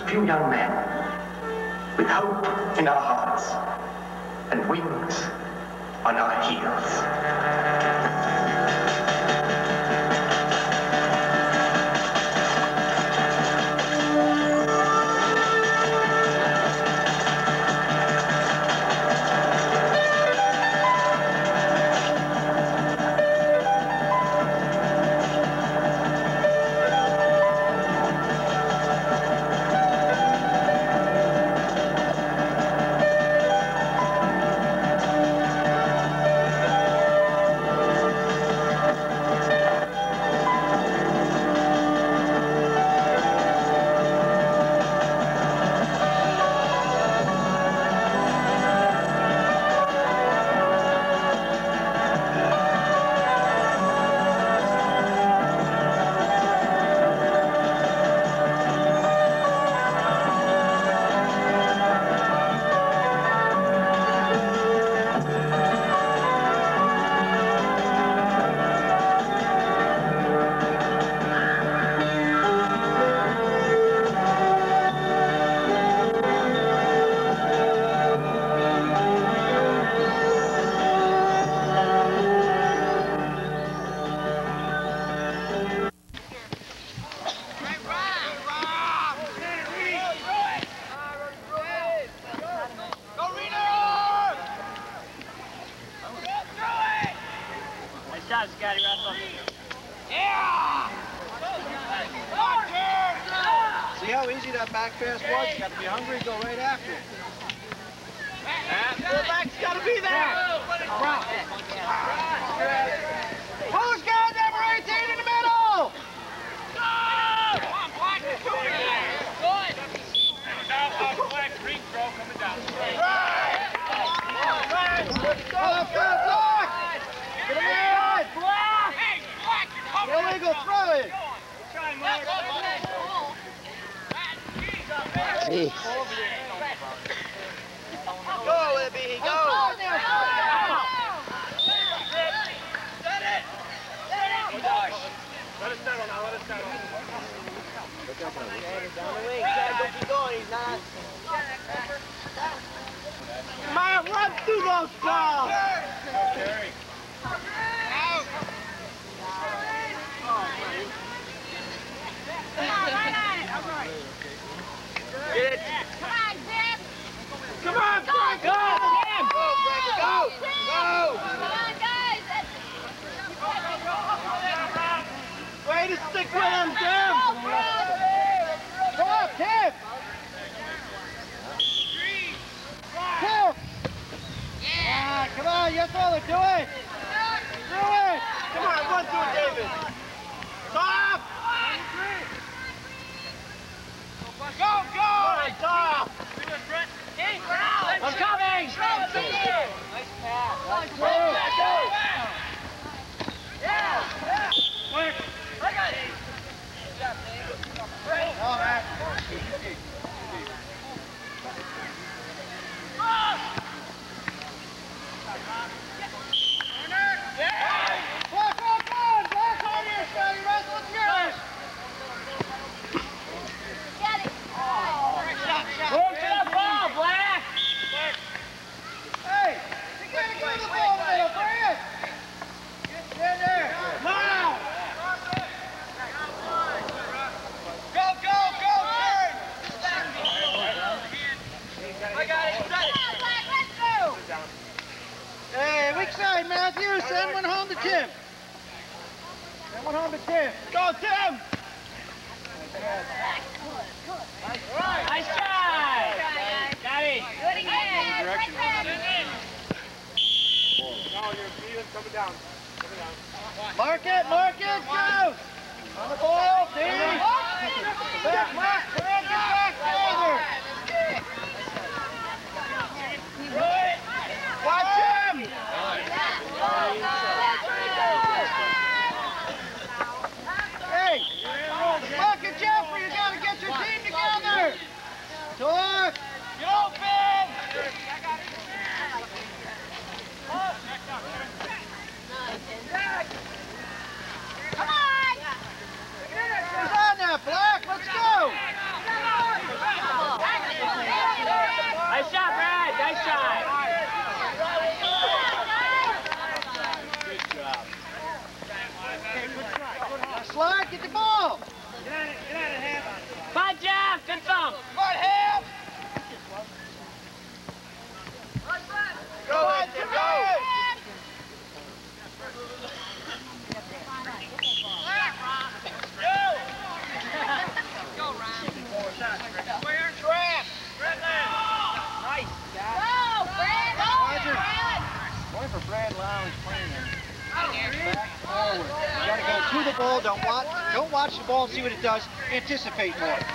few young men with hope in our hearts and wings on our heels. See what it does. Anticipate more.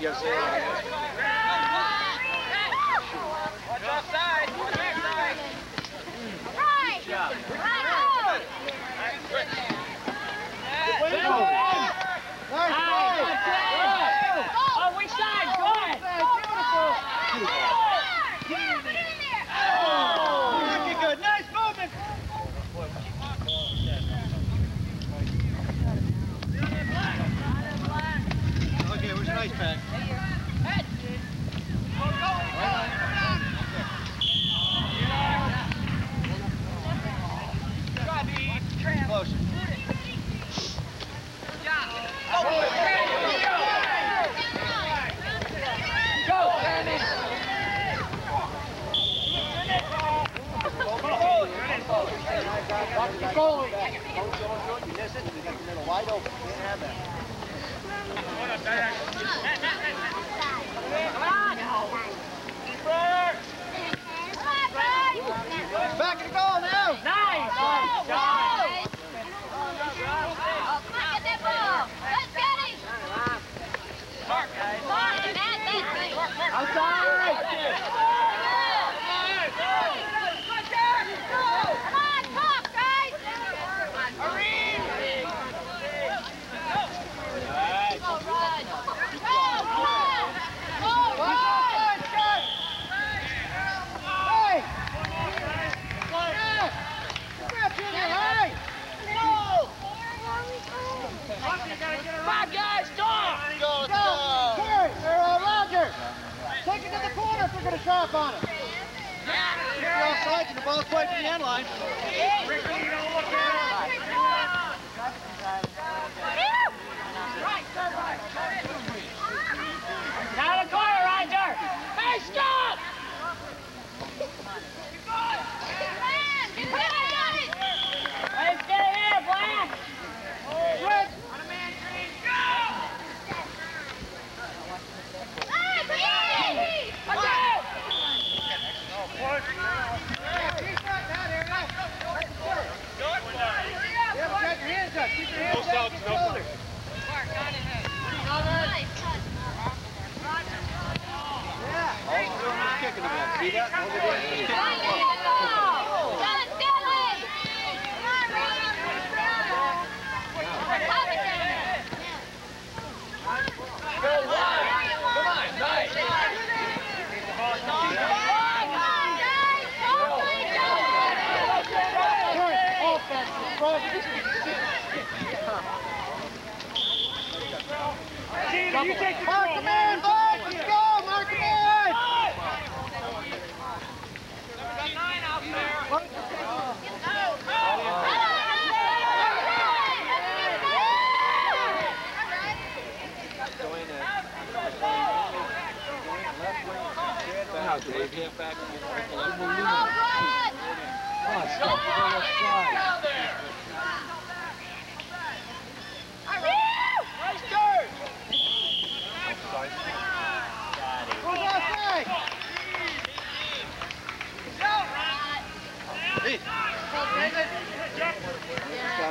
Loose. But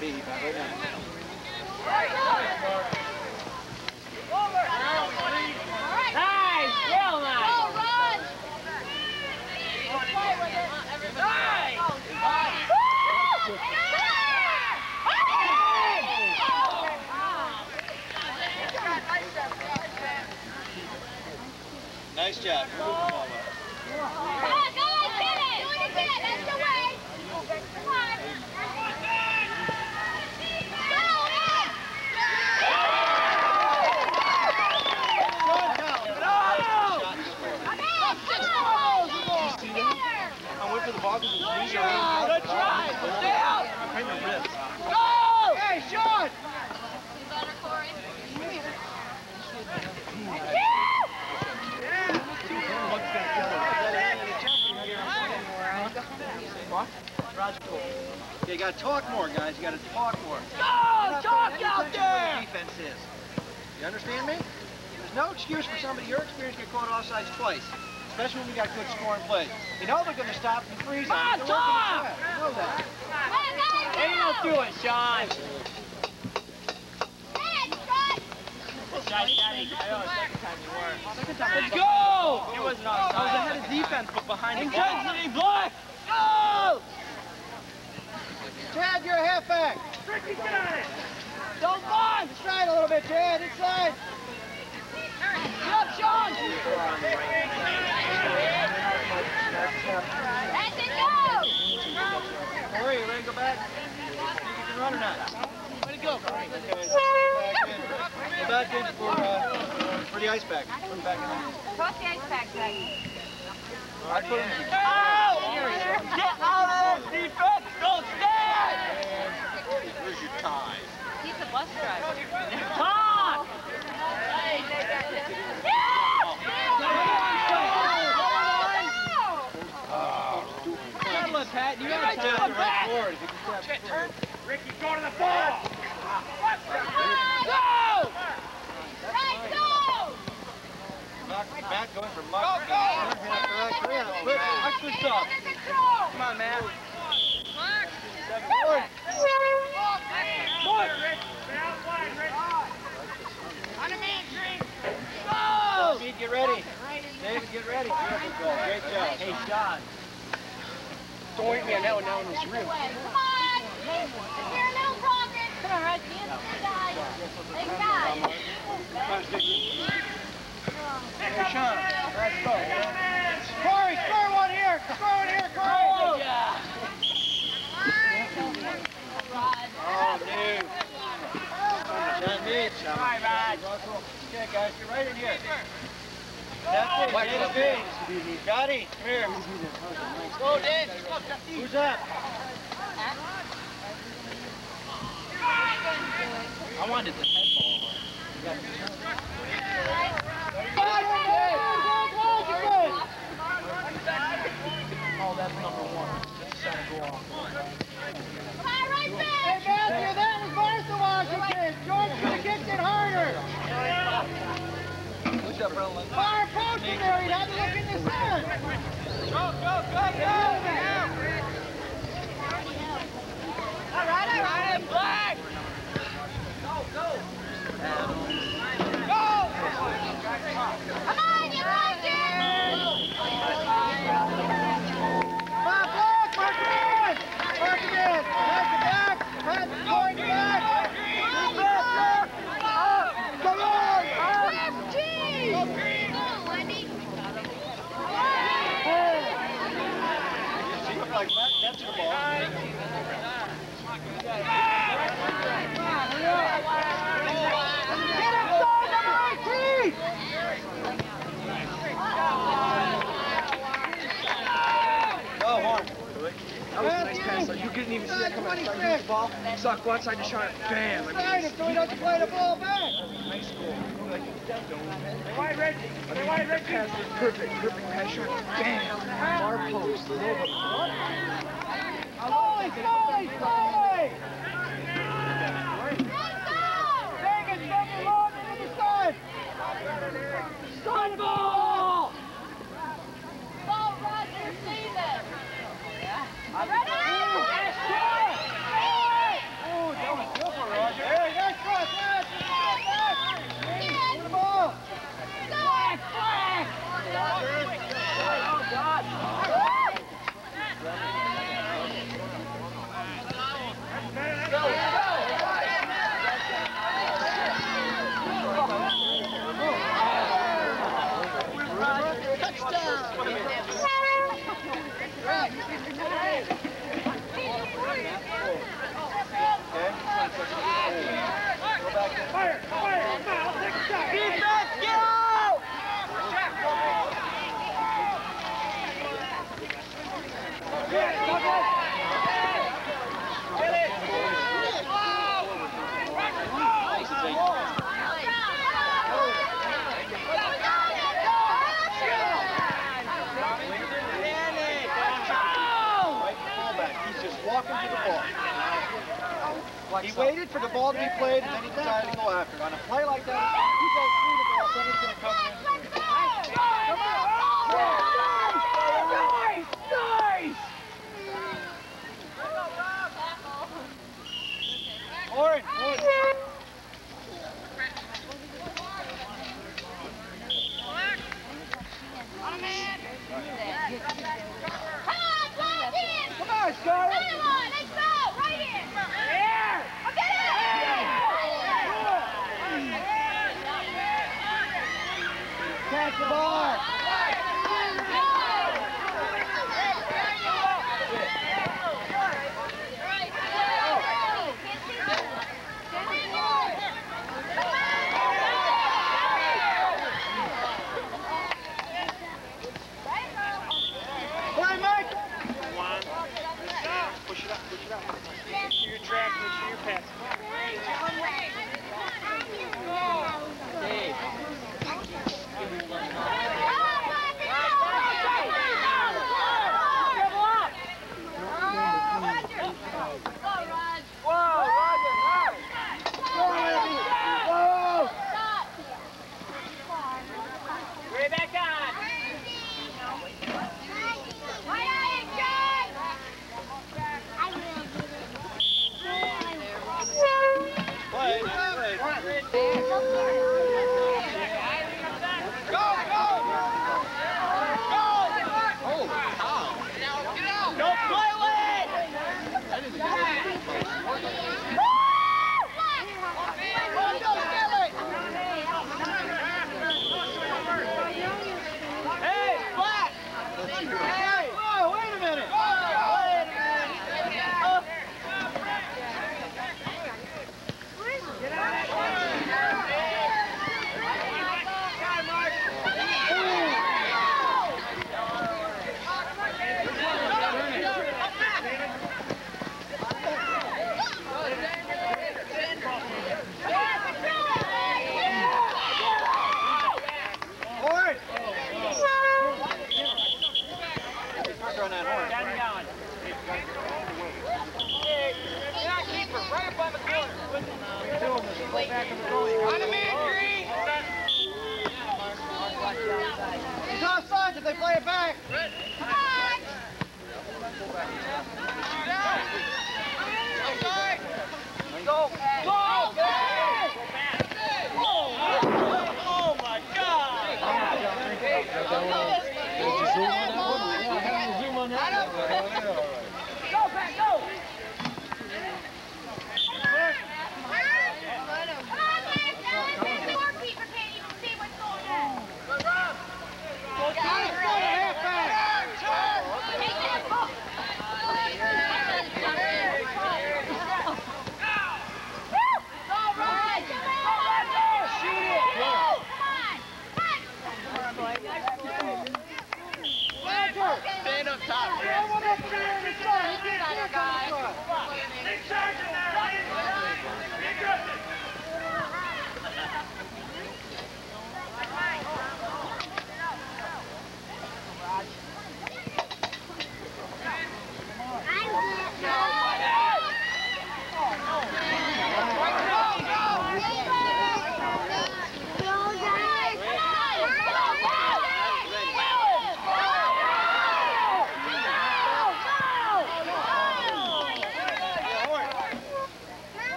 Got beat right now. Nice, job well. I went for the ball because his knees are in. Good try. Stay out. Behind the ribs. Go! Hey, Sean! You gotta talk more, guys. You gotta talk more. Go! Talk out there! defense is. You understand me? There's no excuse for somebody your experience get caught offsides twice, especially when we got good scoring plays. You know they're gonna stop and freeze Come on, ah, on. They're working Tom! You know that. Ain't no do it, Sean. Let's go! It wasn't offside. I was ahead of defense, but behind the ball. Intensity, Black! Go! Chad, you're a halfback. Don't bunch! Inside a little bit, Chad. Inside. Get up, Sean! Hurry, you ready to go back? See if you can run or not. Way to go. Okay. Go back in for, uh, for the ice pack. Put him back in there. I put him in. Out! Get out of there, defense! Don't stand! Where's your tie? He's a bus driver. Talk! Pat. You gotta Chad, settle you're it right back. forward. If you can step forward. Ricky, go to the ball! Go! Knock Matt going for Muck. Go, go! Half back, three on it. Quick, Watch this up. Come on, Matt. step forward. Go! Speed, get ready. David, get ready. Great job. Hey, Sean. Don't wait me on that one. That one was real. Come on! We're no progress! Come on, right? Big guy! Big guy! Hey, Sean. Let's go. Corey, score one here. Score one here, Corey. Oh, yeah. Oh, Okay, guys, right in here. Come here. Who's up? I wanted the head ball. Oh, that's number one. That's trying to go off. Hey, Matthew, that was Martha Washington. George could have kicked it harder. Approaching there. He'd have to look in the sun. Go, go, go, go! All right, all right, Black! Go, go! Go! Come on, you like it! Come on, Black, mark him in. Mark him in. Pass it back. Pass it going back. Move back, Up. Come on. Up. Gee! Go, Wendy! She looked like that. That's the ball. game. You see that coming outside, use the Go outside to shot it. Bam.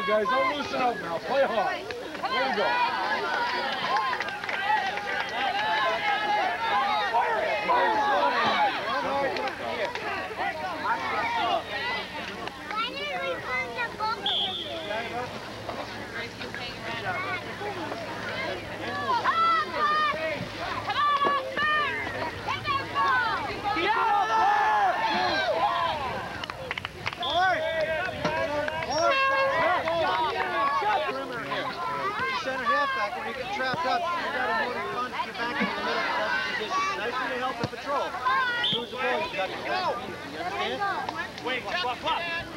on, guys. Don't loosen up now. Play hard. There you go. Wait, clock, clock.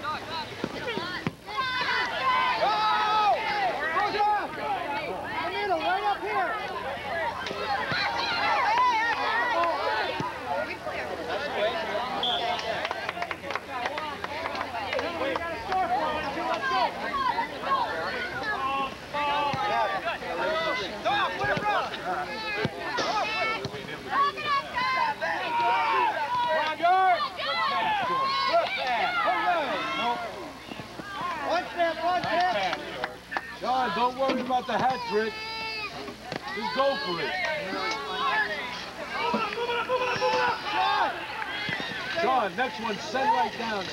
worried about the hat trick. Just go for it. John, next one, send right down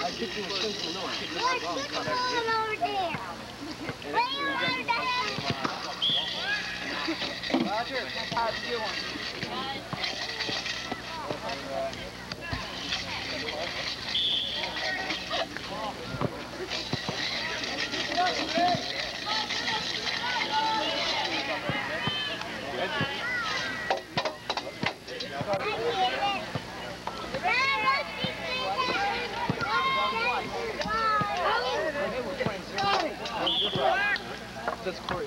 I kicked you a the over there? Lay your hand Roger. That's Corey.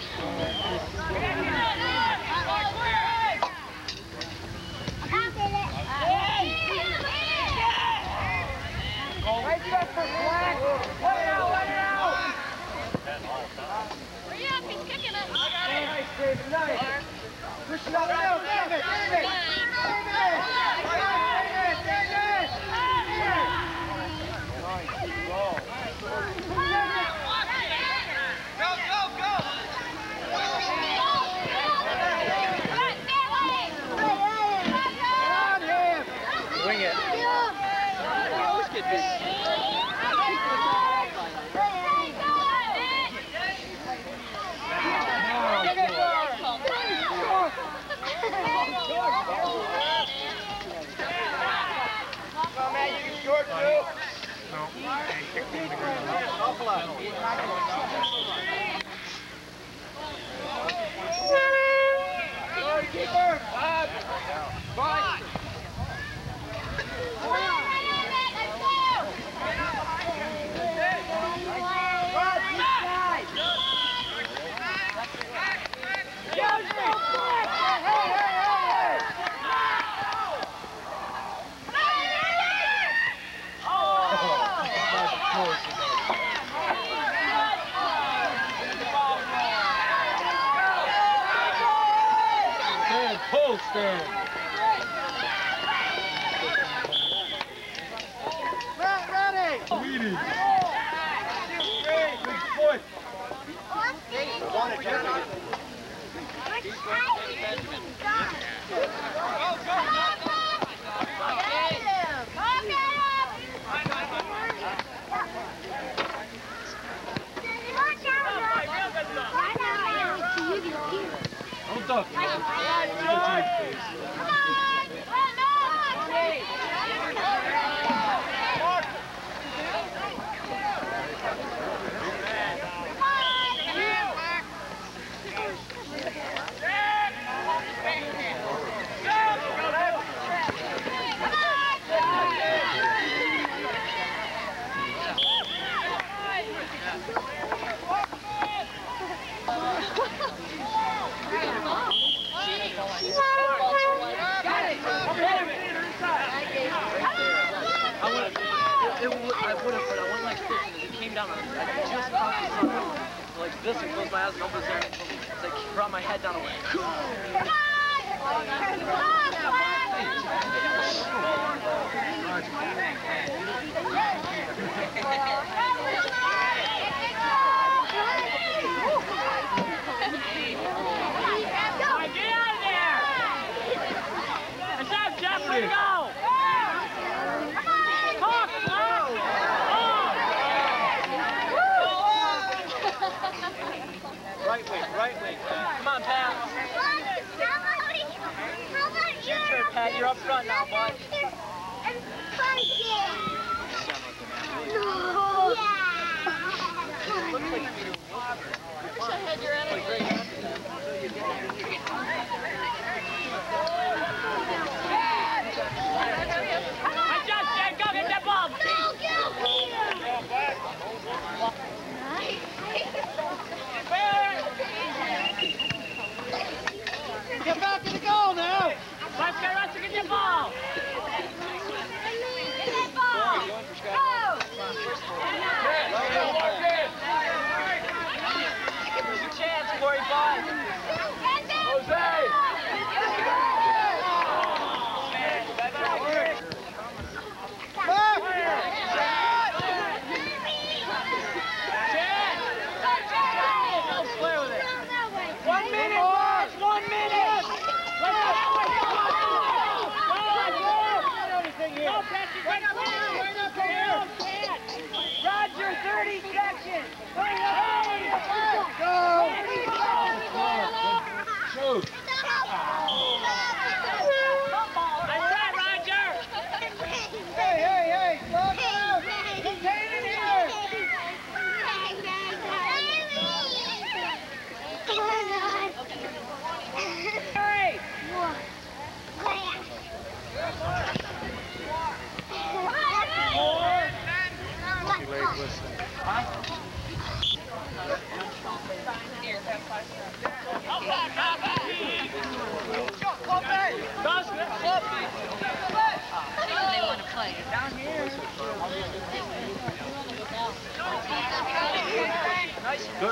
Go, go, go. Keeper! Five! Five!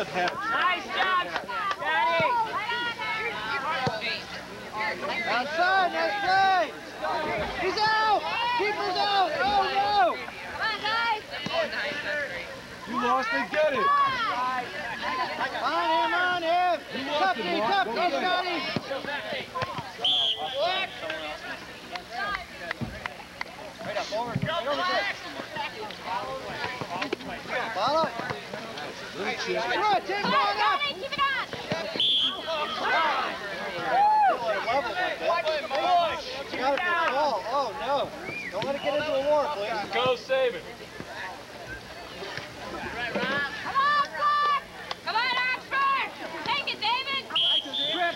Head. Nice job, Daddy. Outside, nice play. He's out. Keeper's out. Oh, You lost it, get it. On him, on him. Tough it, knee, Mark. tough Go knee. Scotty. Right up, over. Right over there. Follow. Come on, take one up. You gotta be a ball. Oh, no. Don't let it get into a war, please. Go save it. All right, Rob. Come on, Rob! Come on, Ashford! Take it, David! Rip!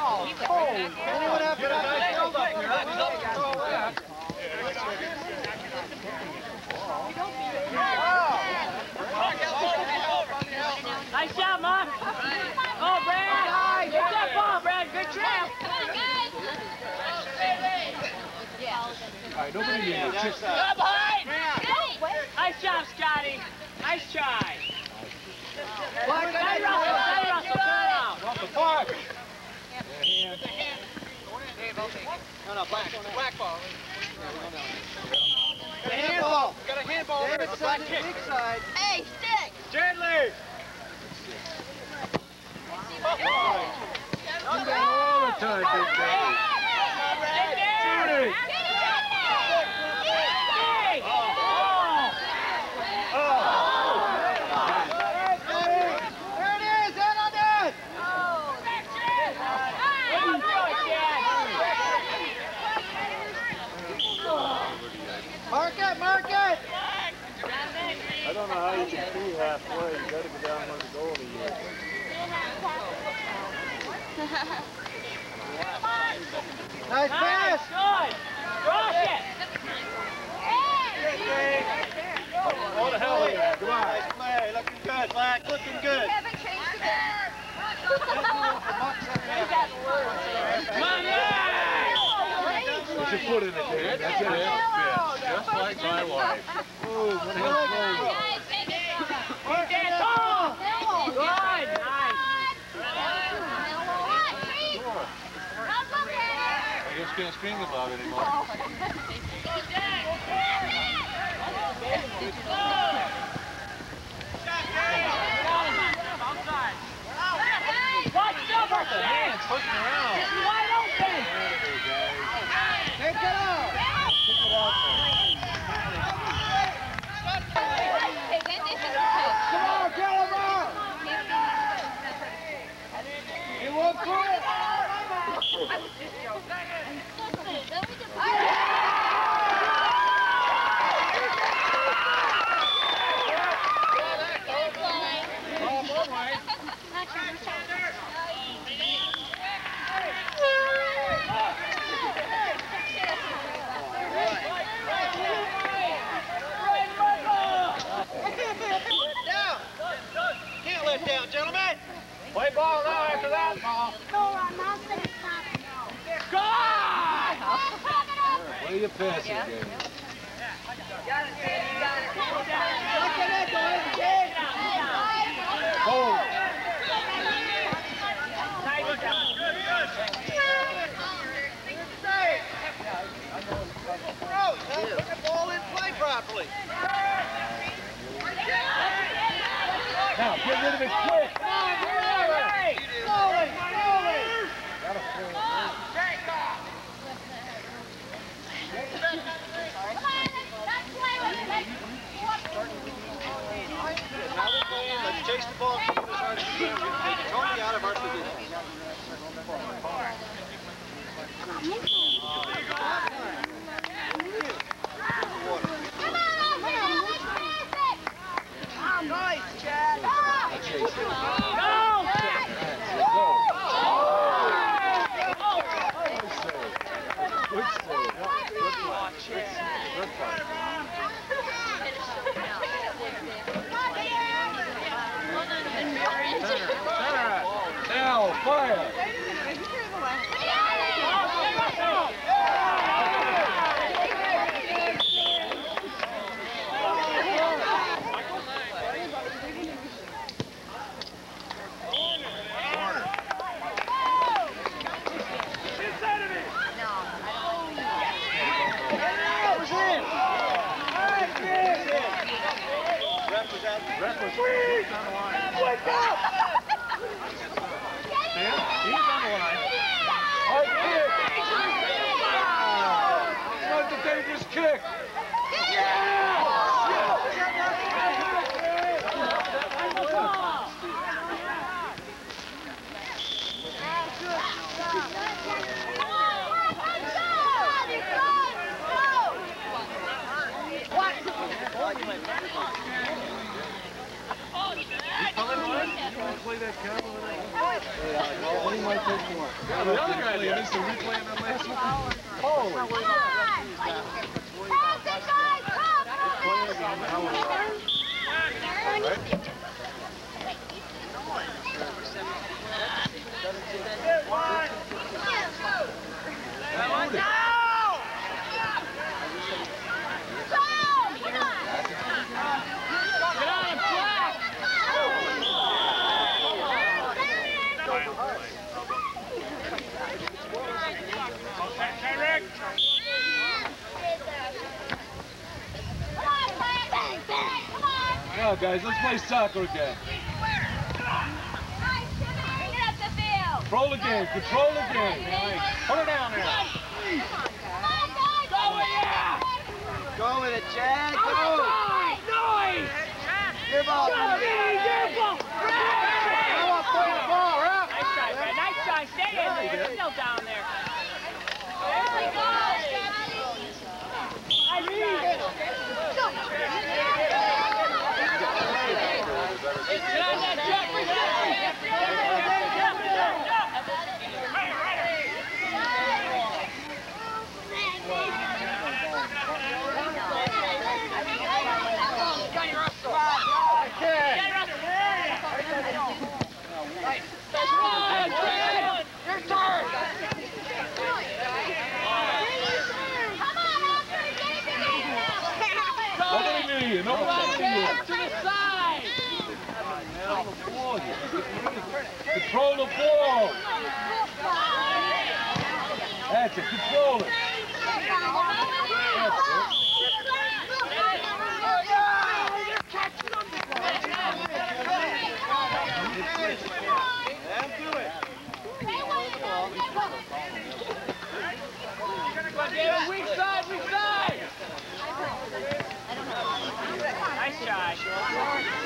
Oh, oh, oh! Anyone after that? Nice job, Mark. Oh, Brad. Get that ball, Brad. Good trap. All right, nobody needs to chip. Go behind. Nice job, Scotty. Nice try. Hey, Russell. Hey, Russell. Turn around. Off the park. No, no, black, black ball. Got a handball. Got a handball. David side to the big side. Hey, stick! Chandler. You got all the time, big guy. Right there. Shoot it. Hey. Oh. There it is, head on net. What I don't know how you can see halfway. You gotta go down where the goalie is. Nice Nice. pass. Good. Cross it. Oh, hell. Nice looking good, Black, looking good. Come on, yeah. Put your foot in it, Dave. That's it. Just like my wife. Move, one hand forward. Keep that ball. Good. Nice. I just can't scream about it anymore. Watch double, Chad. Pushing around. ball now after that ball. No, I'm not going to stop it now. God! What are you passing, yeah. Gabe? Yeah. guys. Let's play soccer again. Control the game. Control the game. Control the ball. That's it. Control it. Yeah, weak side, weak side! Nice shot.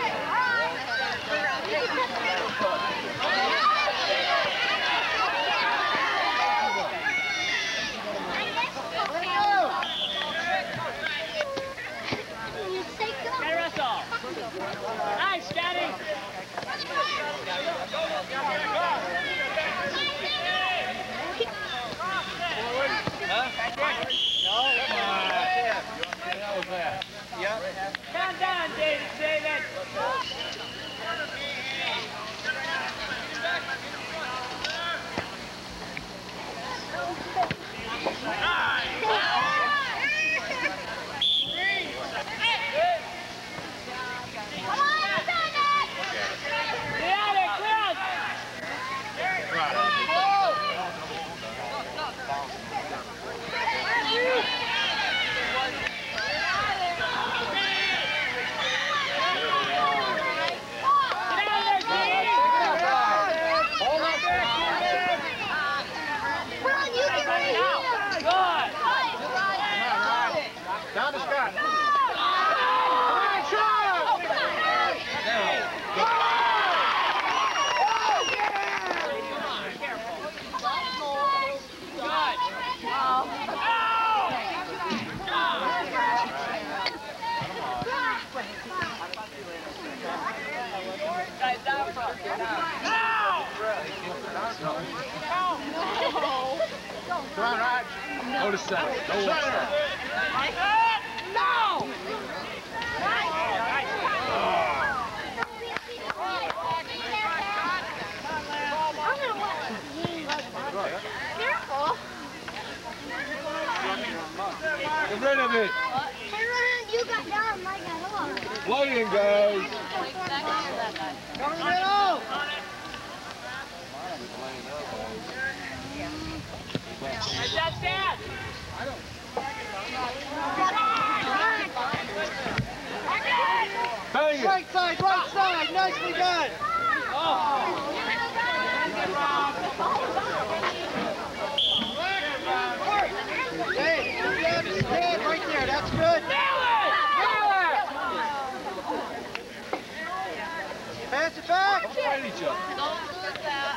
Nine. Go to center. Go to center. No! Get rid of it. You got down like a hog. Floating, guys. Come in the middle. That's Right side, right side. Oh. Hey, good right there. That's good. Pass it back. Don't do that.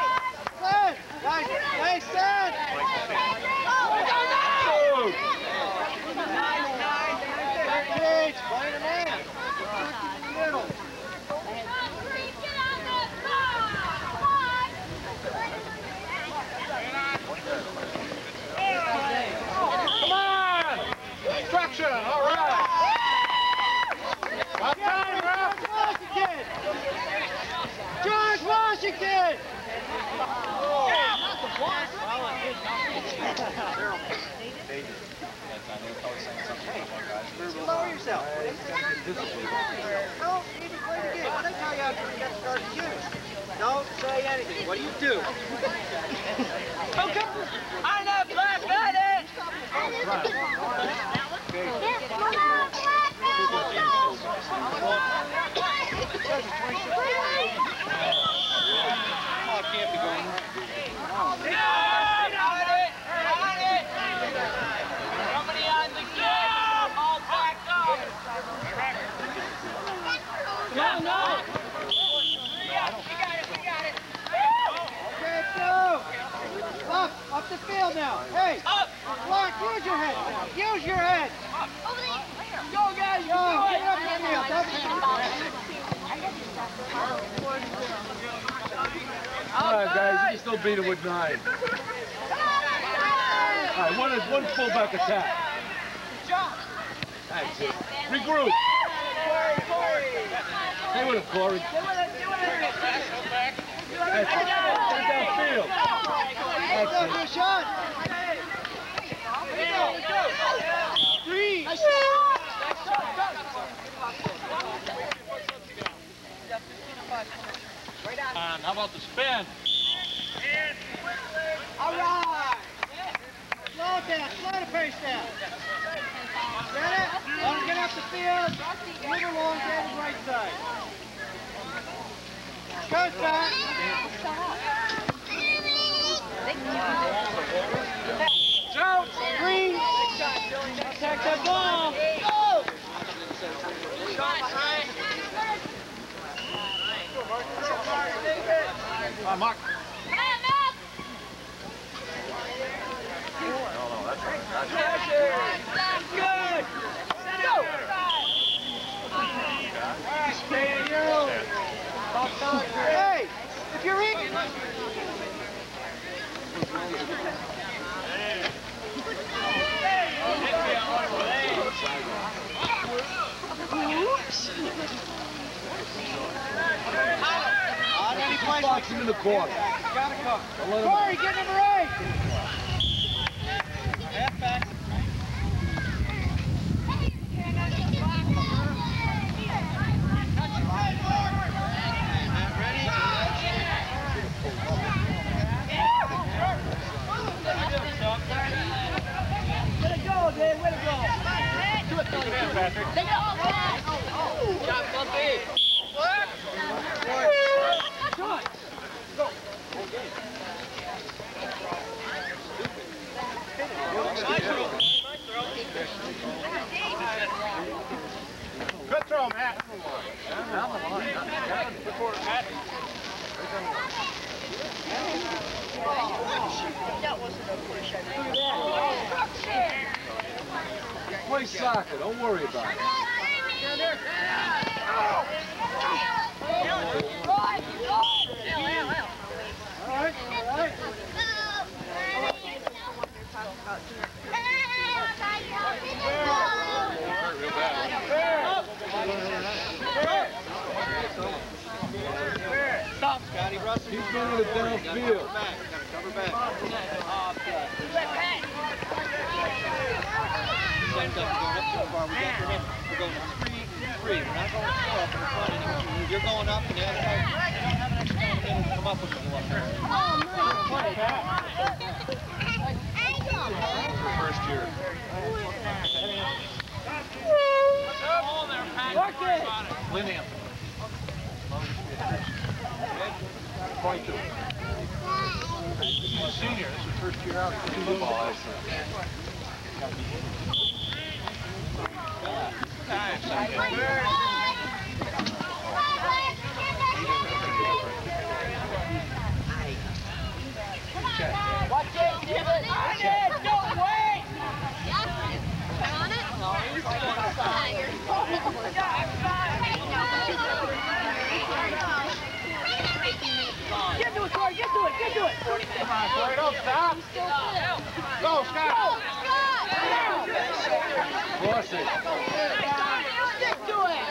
Nice, nice, Dad! attack. Keep running it downfield. Cover back. Gotta cover back. Son doesn't go up. We got him. We're going three, three. We're not going four up in the front anymore. You're going up and the other guy come up with the left. First year. Linear. 22. He's a senior. This is first year out for football. Watch it, give it. Watch it. Don't wait. Get to it, Corey. Get to it. To it. Right up, stop. Go, Scott. Cross it. Stick to it.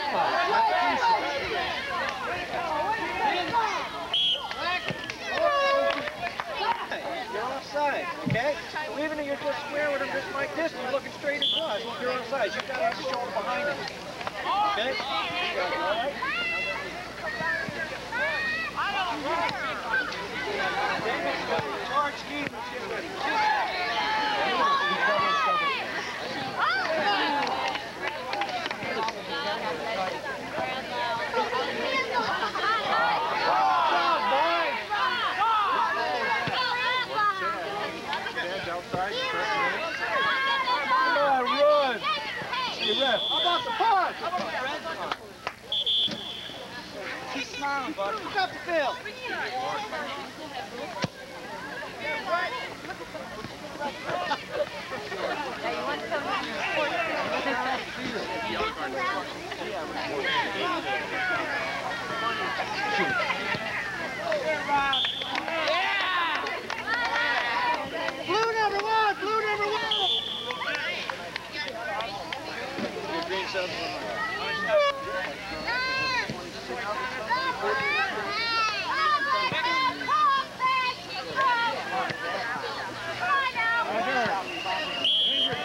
You're offside, okay? So even if you're just square with him just like this, you're looking straight across. You're offside. You've got to have the shoulder behind him. Okay? All right? David's got a Come on, punt? Look up the field. Blue number one, blue number one. Your green subs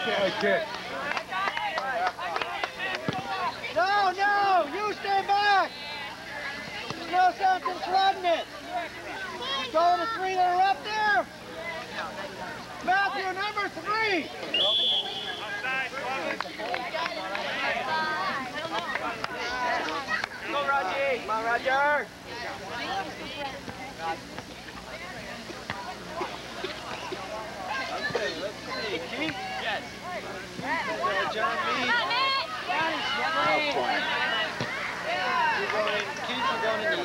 Good kick. No, no, you stay back. There's no sense in flooding it. Just go the three that are up there. Matthew, number three. Go, Roger. Come on, Roger. Okay, let's see. Keith? Yes. Uh, John Mead. You're going, Keith, you're going in the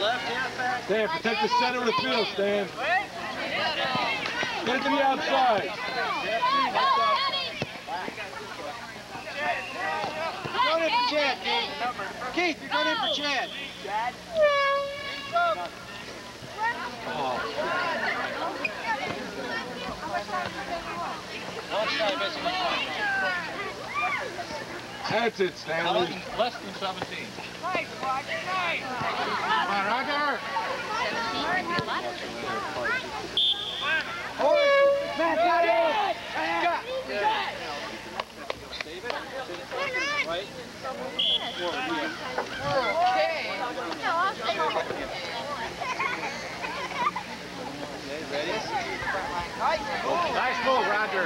left halfback. Stan, protect the center of the field, Stan. Get it to the outside. You're going in for Chad, Keith. Keith, you're going in for Chad. That's it, Stanley. Less than 17. Nice, Roger. Nice. Come on, Roger. Matt, got it. Right? Okay, ready? Nice move, Roger.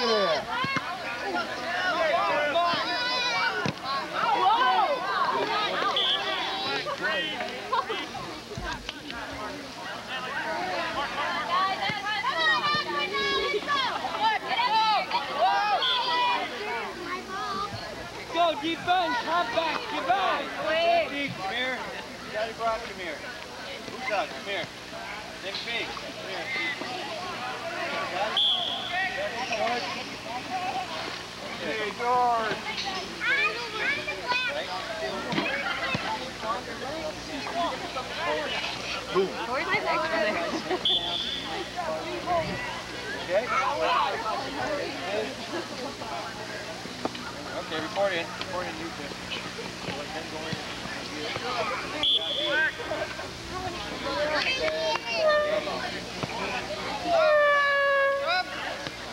Go, defense, half back, gotta go out, come here. Who's out? Come here. Nick B. Come here. Okay. Okay, report in. Report in, you two. Let them go in. Quickly. Down, Brad. Every word, you're trying to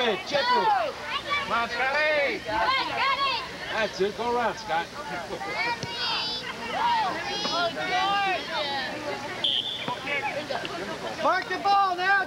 it, chip it. Come on, Scotty. That's it. Go around, Scott. Mark the ball now.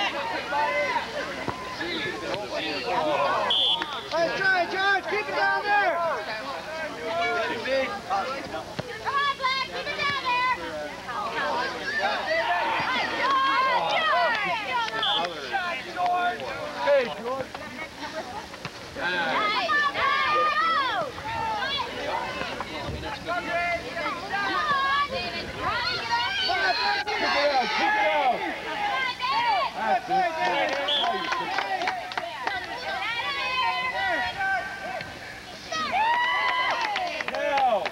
Let's try, George. Keep it down there. Hey, George. Keep it out, keep it out. That's it. Oh, you should- Now.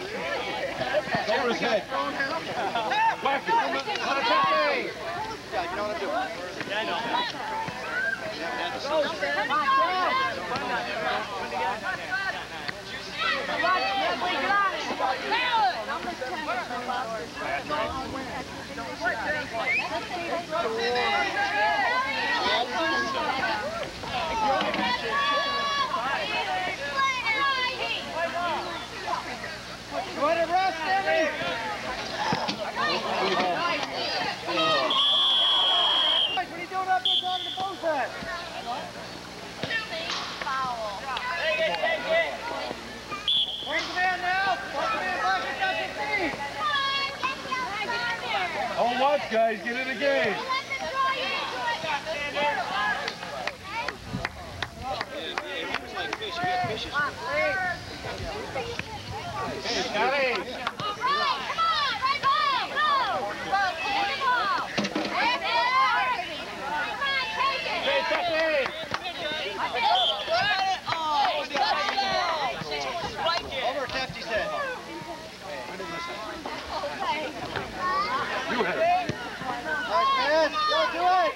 It's over his head. Whack it. Yeah, you know what You want to rest, Emmy? What are you doing up there talking to both sides? Point the man now. Point the man back at that 15. Don't watch, guys. Get in the game. Hey, Scotty. Hey, Tucky. Over at Hefty's head. You have it. Nice man. Go do it.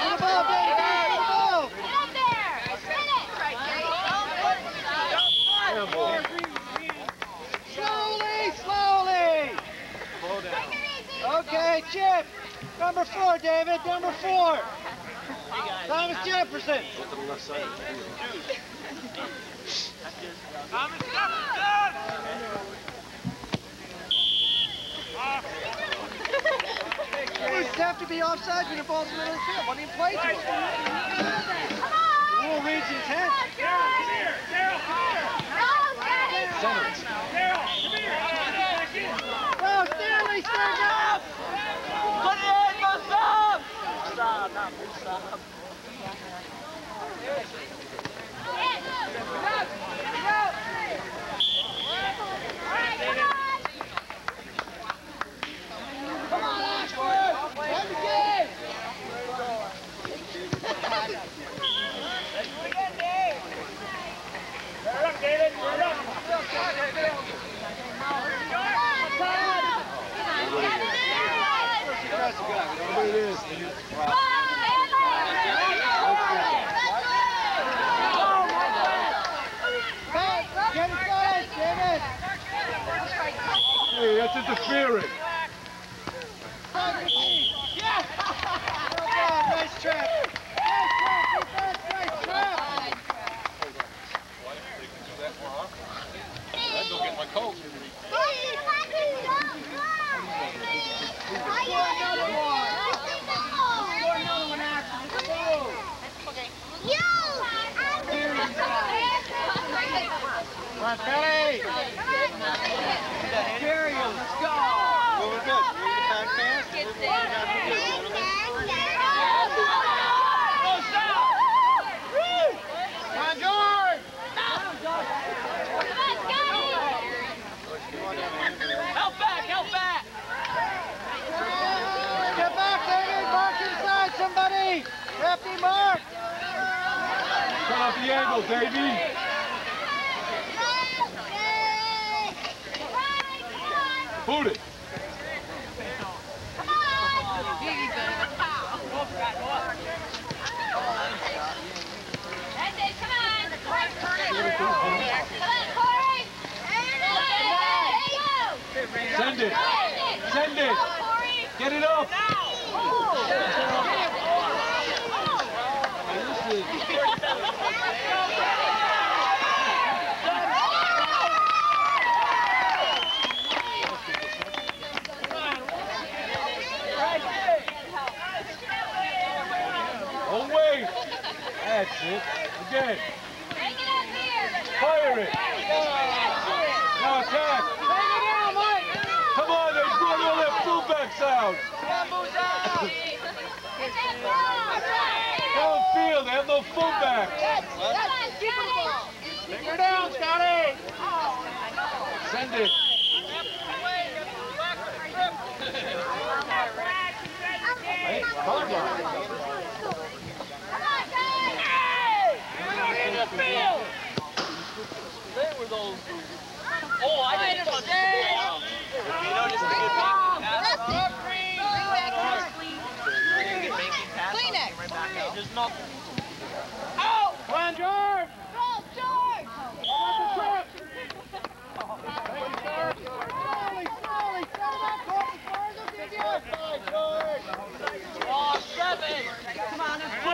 Get the ball, David. Get the ball. Slowly, slowly. Okay, Chip. Number four, David. Number four. Thomas Jefferson. It have to be offside when the ball's in the middle of the field. Why didn't you play to him? The rule reads intent. Center. Get inside, David! Hey, that's interfering. Well done, nice trap. Nice trap, defense, Bravo! É, é, é. That's my trap. Why do you do that more often? I'd go get my coat. Come go! Moving good. Moving the back Come on, George! Help back, help back! Get back, David! Mark inside, somebody! Lefty mark! Cut off the angle, Davey. Boot it. Send it. Send it. Get it up. Don't wait. That's it. Again. Fire it. Now attack. Come on, they brought all their fullbacks out. Downfield, they have no down, Scotty! Send it color line. They were those. Oh, I didn't touch. You noticed the good banking pass? Good banking pass. Right back out. There's nothing. Come on, George! Slowly, slowly, set him up, Court, as far as you can get. Fine, George! Oh, seven. Come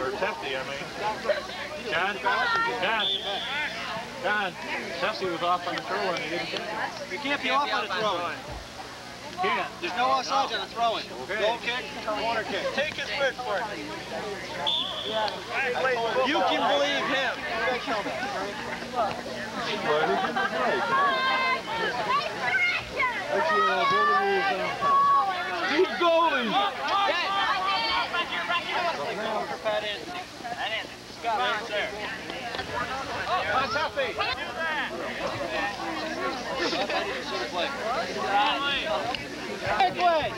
Or Tessie, I mean. John? John? John, Tessie was off on the throw and he didn't catch it. You can't be off on a throw-in. Can't. There's no offsides on a throw-in. Goal kick, corner kick. Take his word for it. You can believe him. Keep going. Big way.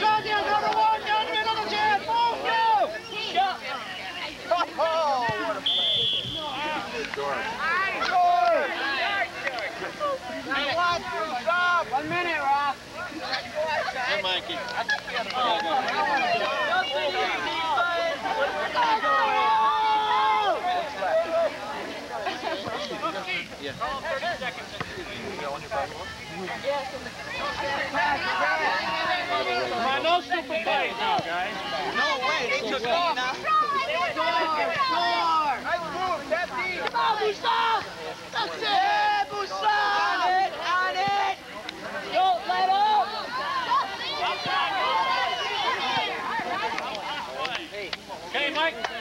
John down, number one, down the middle of the jam. Move, go. Oh, what a Stop. One minute, Rob. Hey, Mikey. Come on, no stupid plays now, guys. No way, they took now. Score. Nice move, Tessie. Come on, Bustav. That's it, Bustav. On it, on it. Don't let up. Okay, Mike.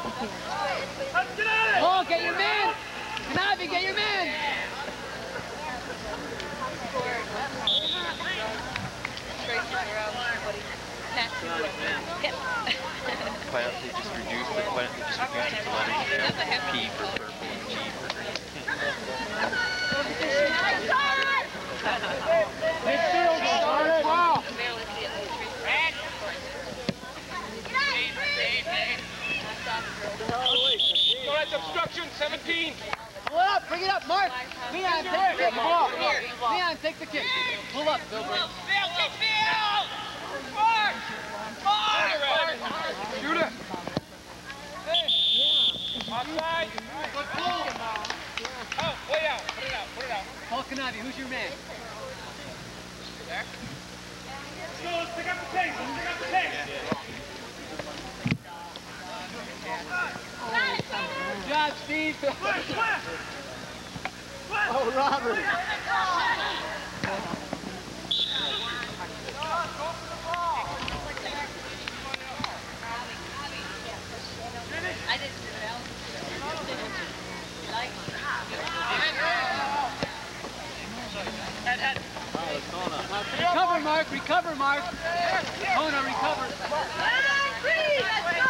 Small. Let's get at it. Paul, get your man. Kanavi, get your man. Why don't just reduce the, why don't just reduce it to letters, you? P for purple and G for green. Midfield, start foul. So that's obstruction, 17. Pull it up, bring it up, Mark. Leon, there, take the. Ball. Leon, take the kick. Pull up, Bilber. Shoot it. Offside. Good pull. Oh, way out. Put it out. Put it out. Paul Kanavi, who's your man? Let's go. Let's pick up the pace. Let's pick up the pace. Good job, Steve. Swift, swift. Swift. Oh, Robert. Recover, Mark. Recover, Mark. Kona, recover. Side.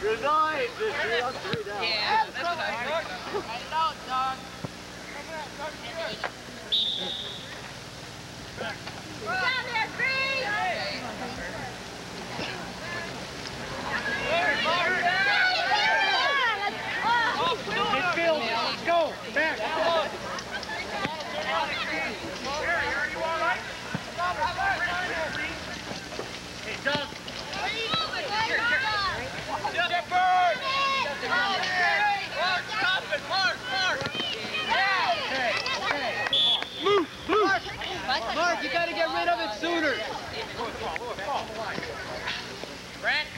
Good night. On down. Yeah, that's what I heard. Down there, Green. Midfield, let's go. Back. Move, move. Mark, you gotta get rid of it sooner. Brent.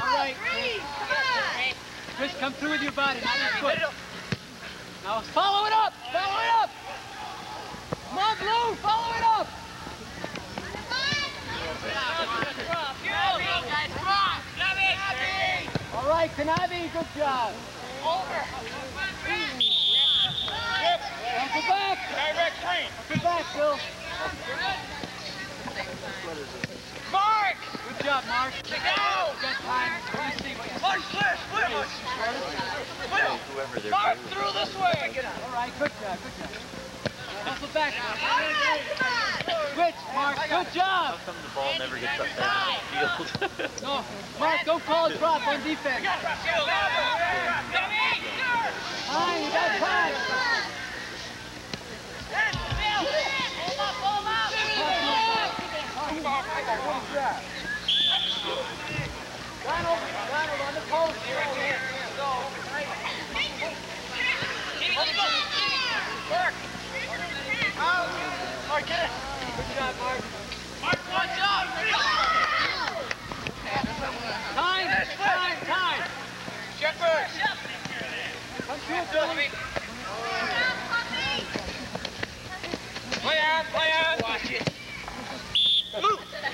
All right. Chris, come through with your body, not your foot. Now follow it up, follow it up. Come on, Blue, follow it up. All right, Kanavi, good job. Over. Go back. Go back, Phil. Mark! Good job, Mark. Go! Good time. Let me see what you Mark, split, split, Mark. Whoever Mark, through this way. All right, good job, good job. Hustle back, Mark. Switch, Mark. Good job. How come the ball never gets up that in the field? No, Mark, don't call it drop on defense. Time, you got time. Donald, Donald on the post. Mark, get it. Good job, Mark. Mark, watch out. Time, time, time. Shepard. Come through, Billy. Play on, play on.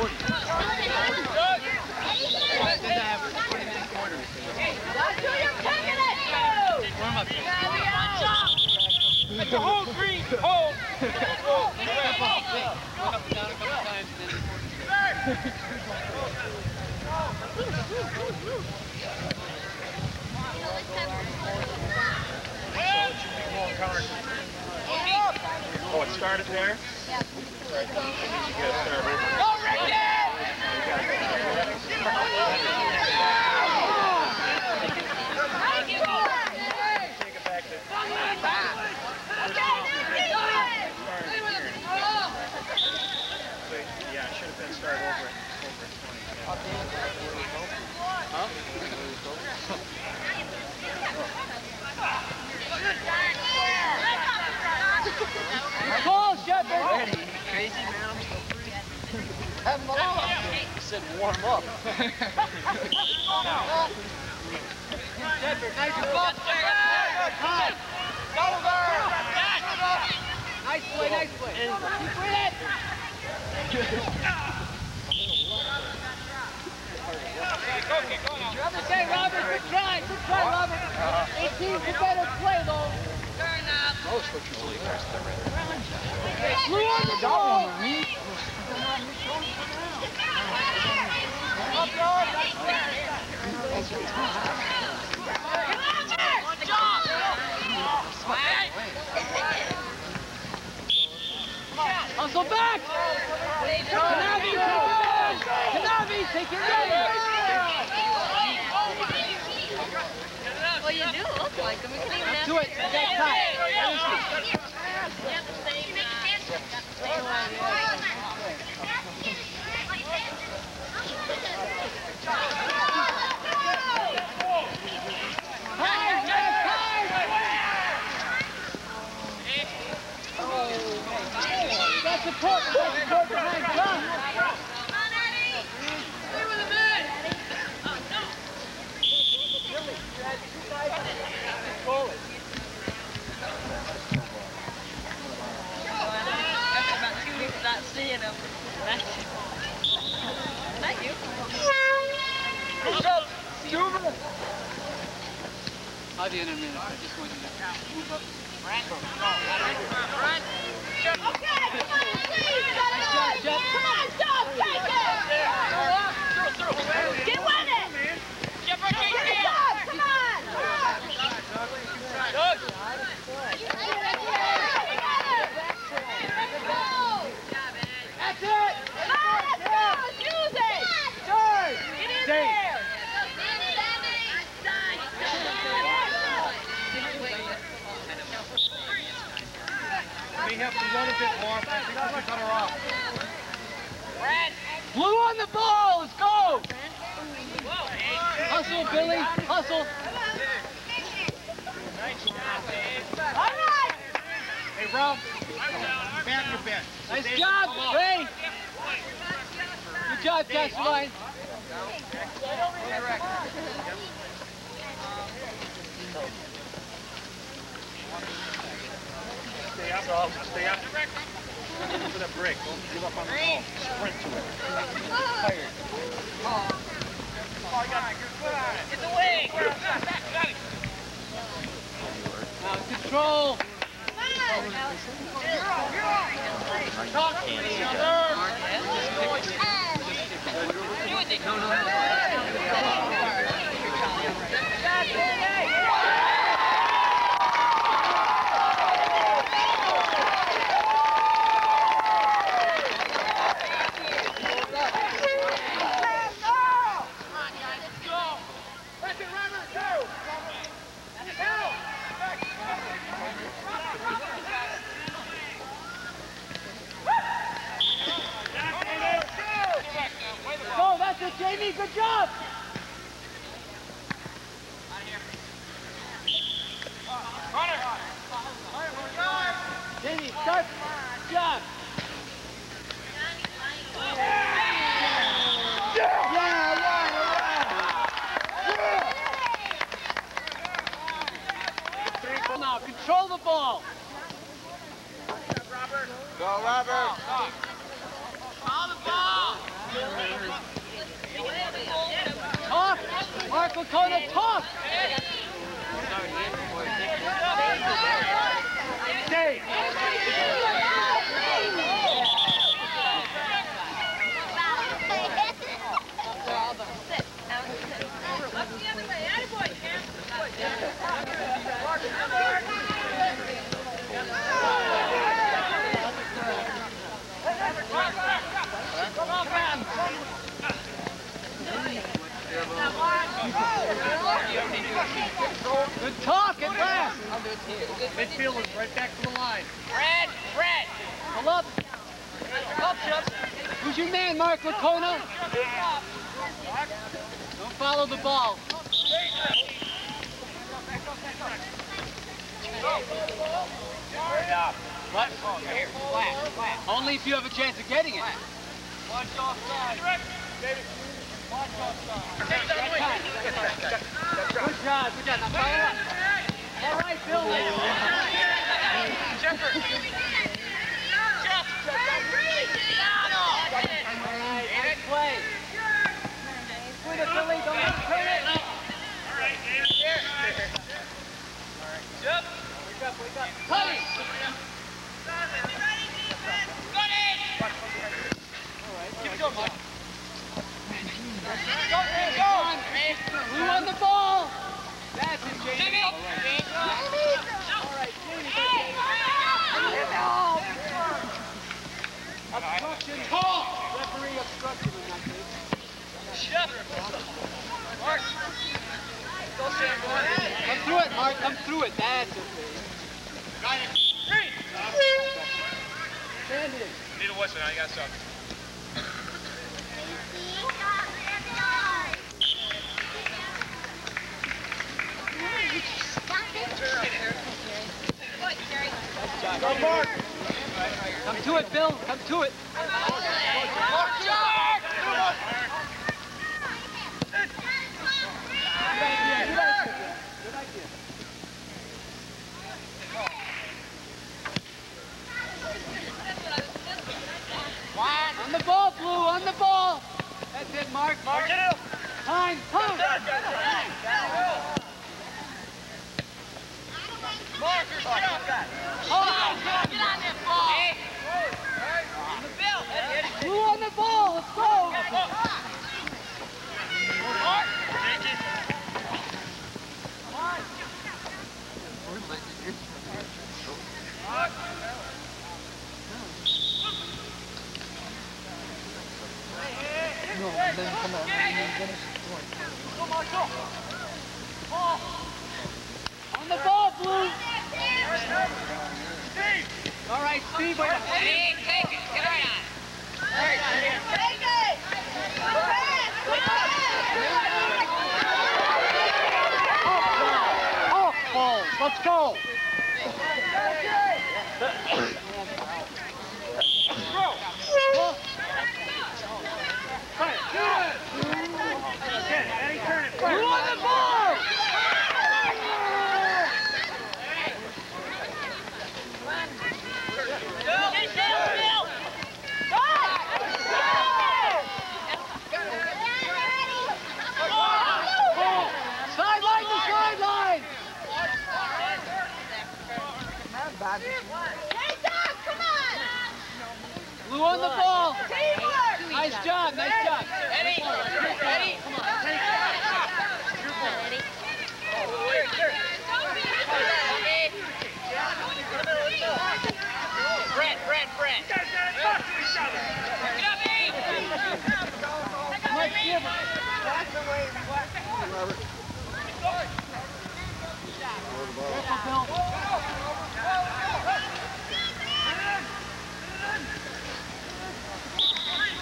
It's a hold, Green, hold! Oh, it started there? Yeah. You gotta start over. Go, Ricky! Yeah, it should have been start over at, over at 20. Call, Shepard. Crazy, man. I'm so free. Have him. I said warm up. Shepard, nice ball. Time. Nice play, nice play. Keep with it. Okay, Robert, good try. Good try, Robert. 18 is a better play, though. Blue on the ball. Hustle back. Kanavi, Kanavi, take your aim. Well, you do look like him. You can even ask Do it. You got time. Time, Jeff, time. Nice speed, That's important. That's important. I'll be in a minute. I just want you to Okay, come on, please. Come on, stop. Take it. through it, that's the. Got it. Great. Handling. Need a whistle now, got. Come to it, Bill. Come to it. mark, mark. It up. Time, time. No, then come on. Then finish the go. Ball. On the ball, Blue. Steve. All right, Steve. Steve, take it. Get right on. Take it. Let's go! Nice job, nice job. Eddie, Eddie, come on. Take it. Brent, Brent, Brent. Get up, Mike, give it. Careful, Bill.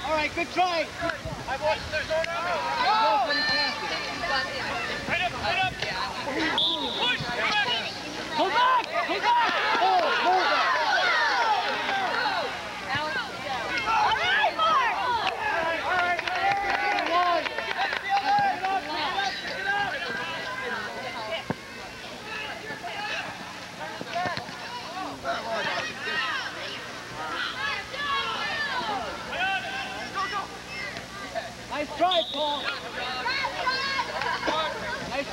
All right, good try. Hi, boys. There's no number. Go, but he passed it. Right up, right up. Push. Come back. Pull back! Pull back! Oh, hold it. Nice try, Paul.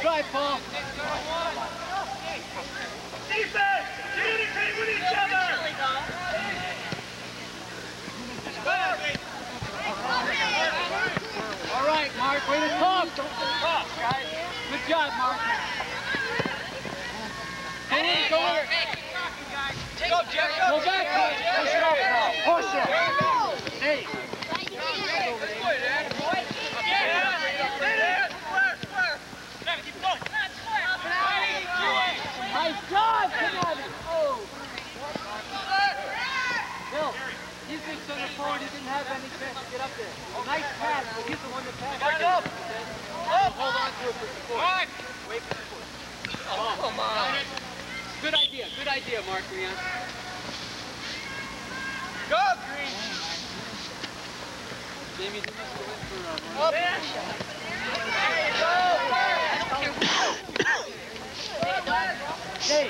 Try, Paul. Defense. Communicate with each other. All right, Mark, way to talk. Good job, Mark. Go in, go in. Go, back, Push it up. Push it. Hey, nice job. Come on. Oh. Bill, he's in center forward. He didn't have any chance to get up there. Nice pass, but he's the one that passed. Back up. Hold on to it. Oh, uh. Hey,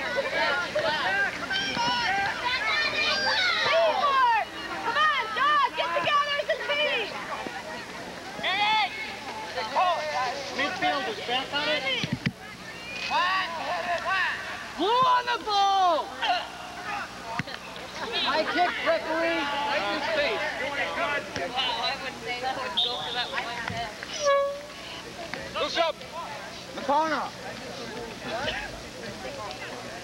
Come on, dog, get together as a team. midfielders, back on it. Blue on the ball. High kick, referee. Right in his face. Look up. Lacona.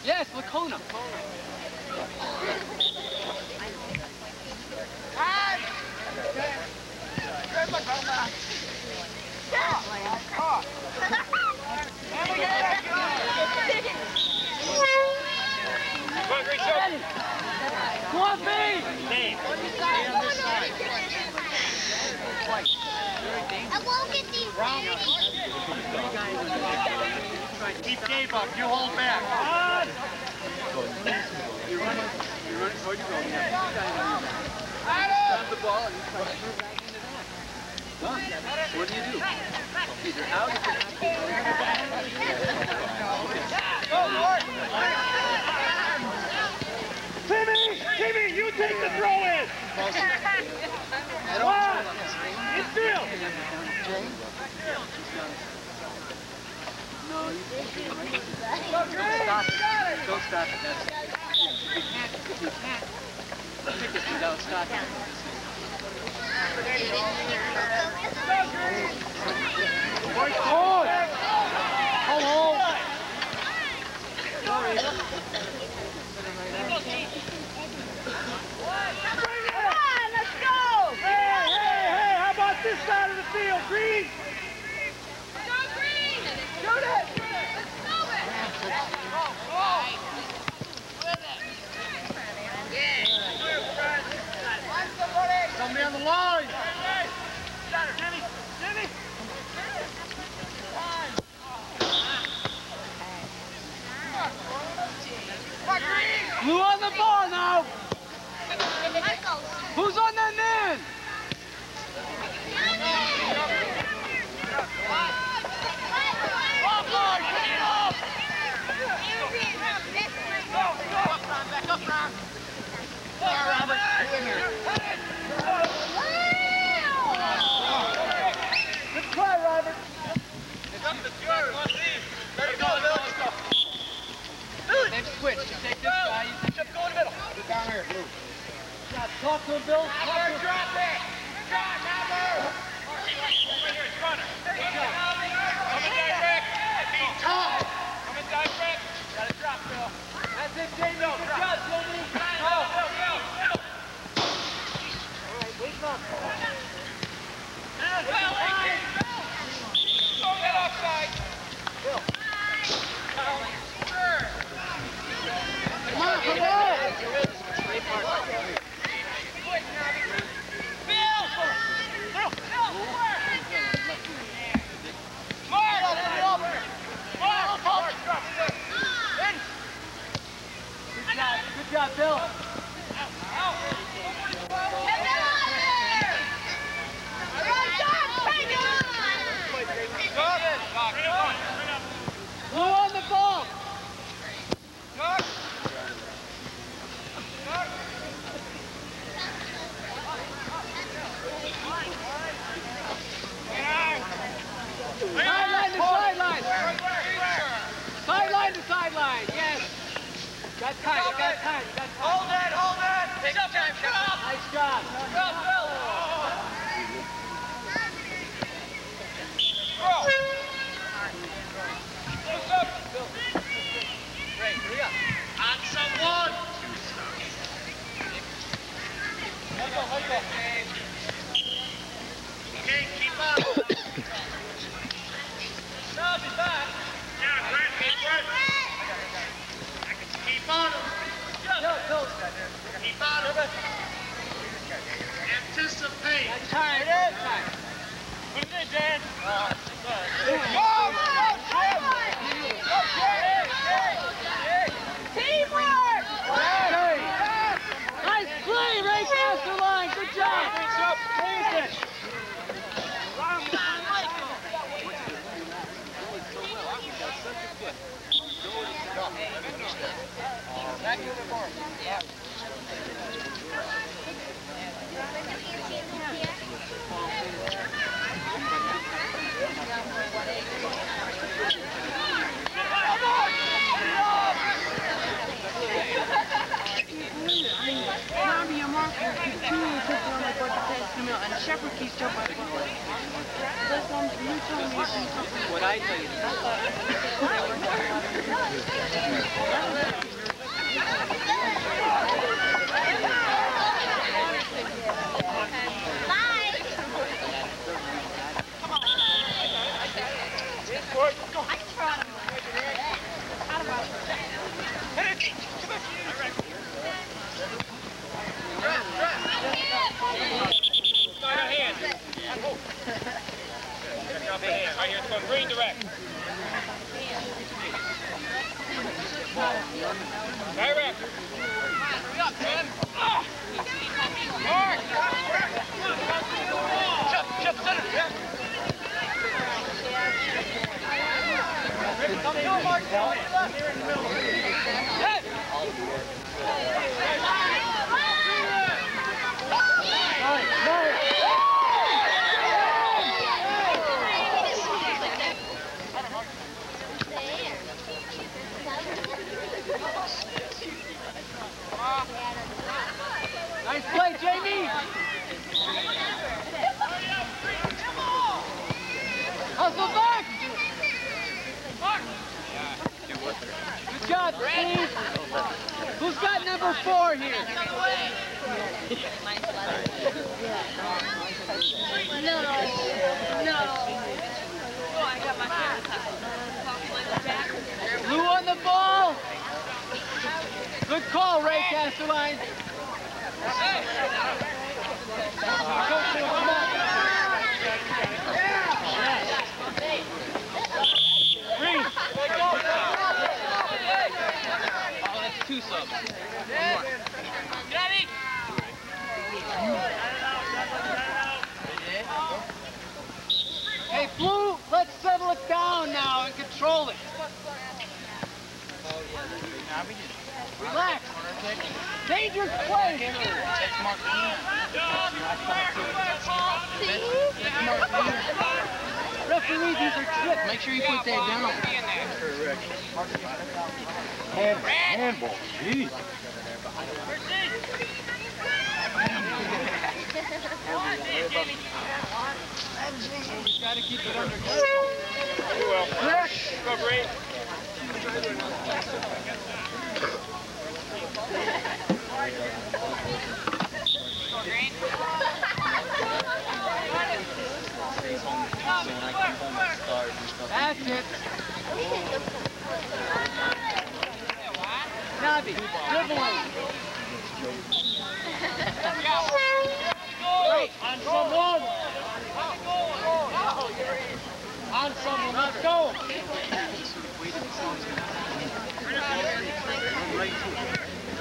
Yes, Lacona. Come on, Green. Show. Go on, B. I won't get these Keep Dave up. You hold back. You're running. You're running. Oh, you're going. Yeah. You guys on your back. Grab the ball and you try to throw back into that. Huh? What do you do? Either out you're Timmy, Timmy, you take the throw in. One. Infield. Don't stop it. Don't stop it. You can't, you can't pick it without stopping it. Come the line. Hey, hey. Jimmy, on the ball now. Who's on that man? Go, Robert. Try, Robert. Next switch. You take this guy. You take Go in the middle. Get down here, Blue. Talk to him, Bill. To him. Drop it! Drop, number! Over here, runner. Coming direct. Coming direct. Gotta drop, Bill. That's it, Jamie. Good job, Jamie. Come on, come on. Dangerous play. Referee, these are trips. Make sure you put that down. Hand, handball. Jeez. We've got to keep it under control. You will. Go, Bree. That's it. Navi, dribbling. Someone. Let's go.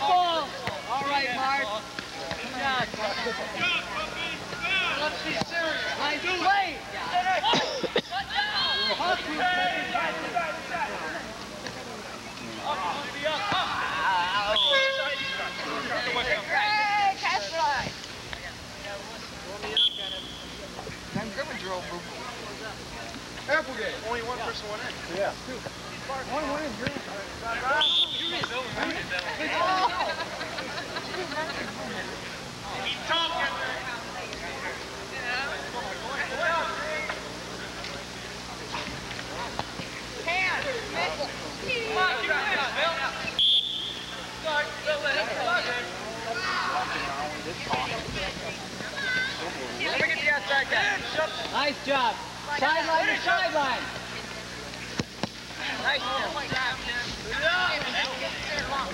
Ball. All right, Mark. Applegate. Only one person went in. Yeah. Two. One went in, green. Nice job. Sideline to sideline.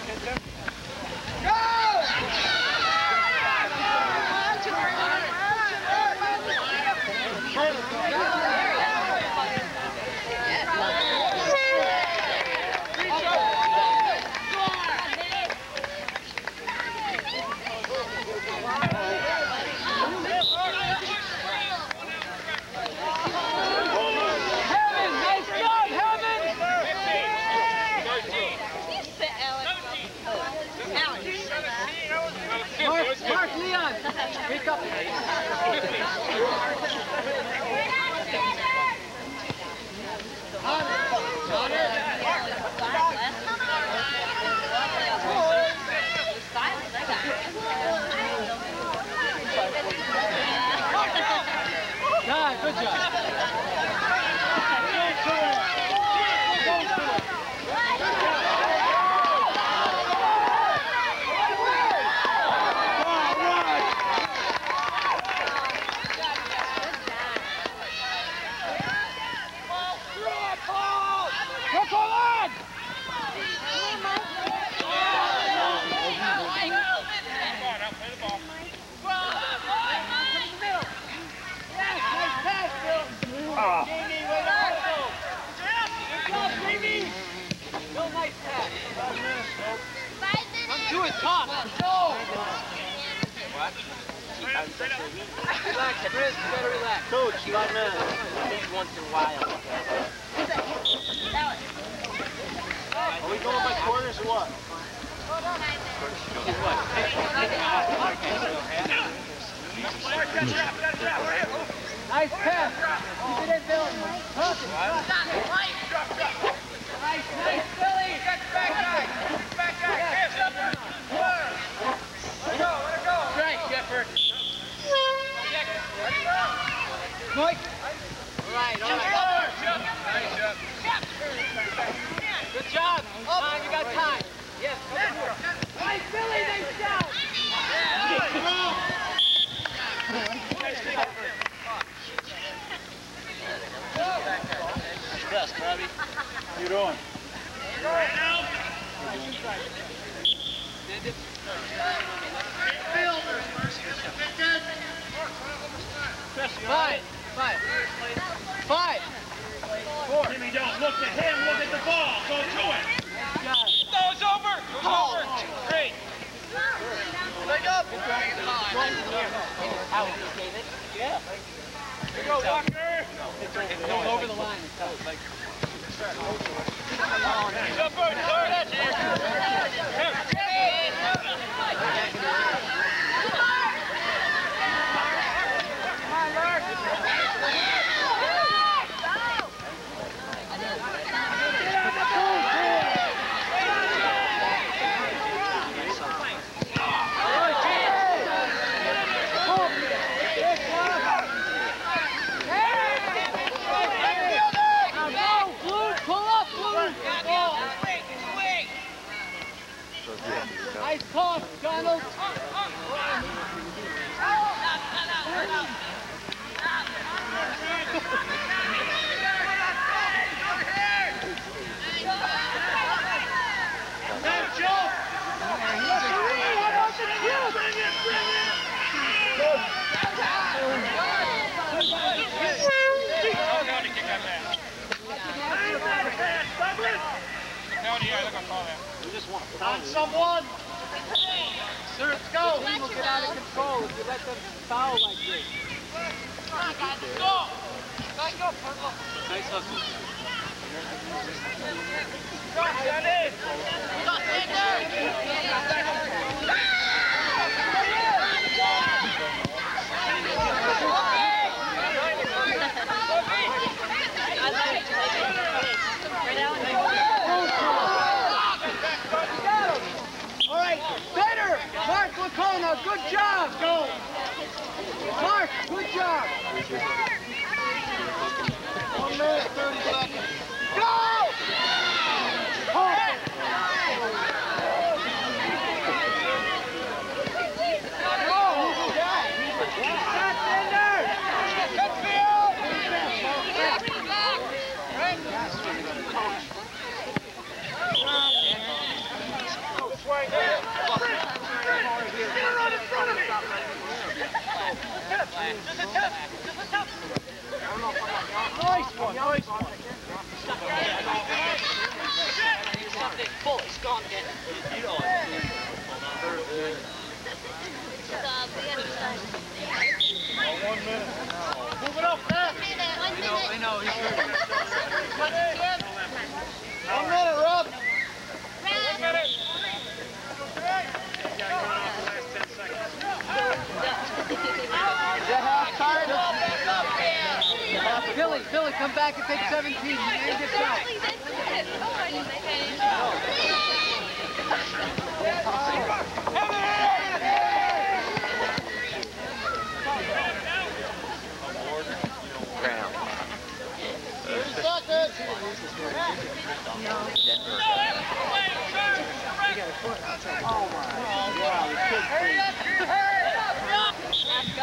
Hammond, On someone. Sir, let's go. He will get out of control if you let them foul like this. Nice hustle. All right, better. Mark Lacona, good job. Go. Mark, good job. One minute, 30 seconds. Go! Nice one, nice one. Something full. It's gone again. One minute. Move it up, Pat. I know, he's hurt. One minute, Rob. Is that half time? Billy, Billy, come back and take 17. You may get shot. Ground. Seconds. Fifteen seconds. Ten. Mandip is not.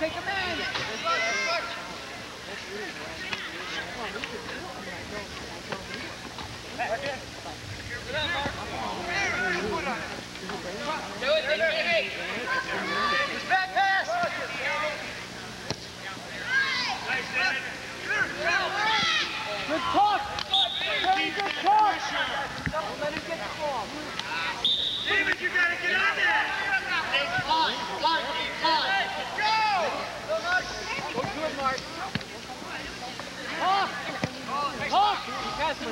take him in. Good talk. Very good talk. Don't let him get the ball. David, you gotta get on there! Talk. Talk. Pass the line out. Cover for him. Cover for him. Cover for him. Sooner, Sanders, sooner! Get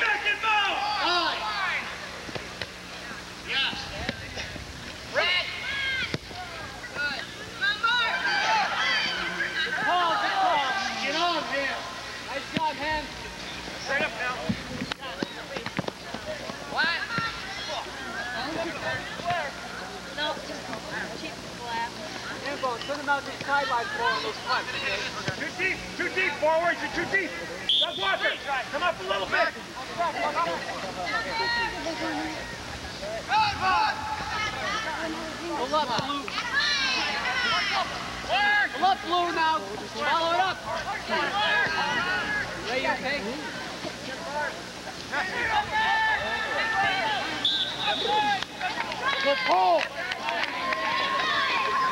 back in bounds! Good call. Good call. Get on him. Nice job, Ham. Straight up now. No, just keep flat. Send him out to the sideline for on those punts, okay? Too deep, too deep, forwards, you're too deep. Doug Walker, come up a little bit. Pull up, Blue. Pull up, Blue, now. Follow it up. Ray, you okay? Good pull.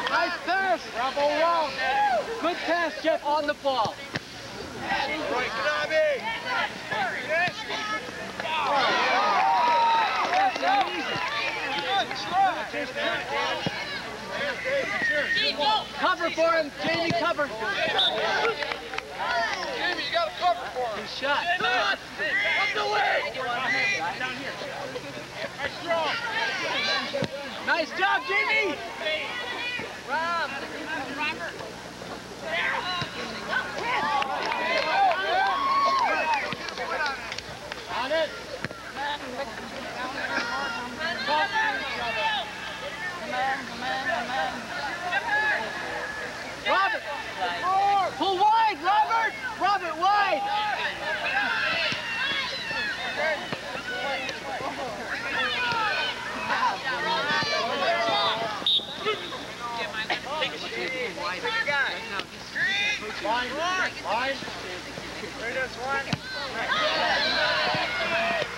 Nice pass. Bravo, wrong. Good pass, Jeff, on the ball. Cover for him, Jamie, cover. Jamie, you got to cover for him. Good shot. Up the way. Nice job, Jamie. Rob. Robert! Pull wide, Robert! Robert, wide! Line, line. There one.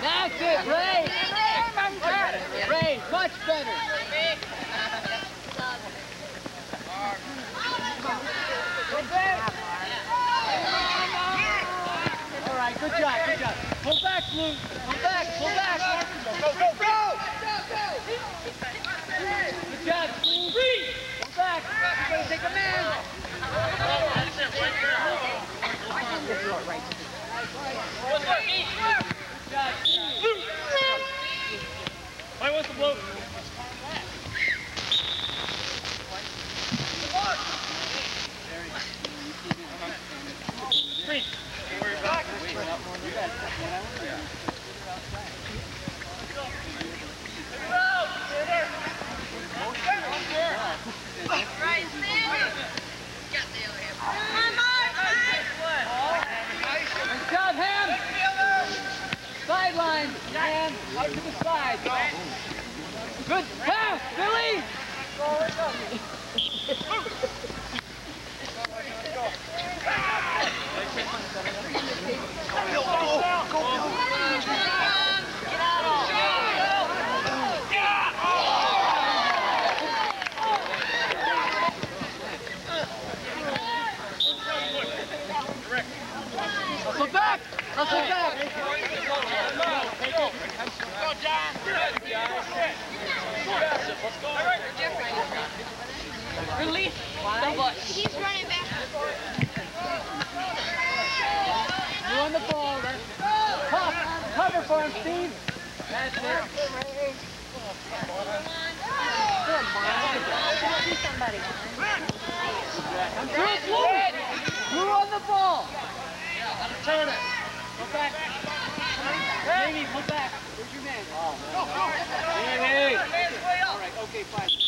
That's it, Ray! Ray, much better. Good job, good job. Pull back, Blue. Pull back, pull back. Go, go, go! Good job, Blue. Pull back. Gotta take a man. Play with the blue. Green. Right, Sammy. Got the other hand. Come on, Good job, Ham. Ham. Out to the side. Good pass, Billy. Hustle back. Hustle back. Go, John. Let's go. Please. He's running back. You on the ball. Pop. Cover for him, Steve. That's it. See somebody. Come through, Blue. Blue on the ball. Turn it. Go back. Jamie, pull back. Where's your man? Oh, man. Jamie. All right, okay, fine.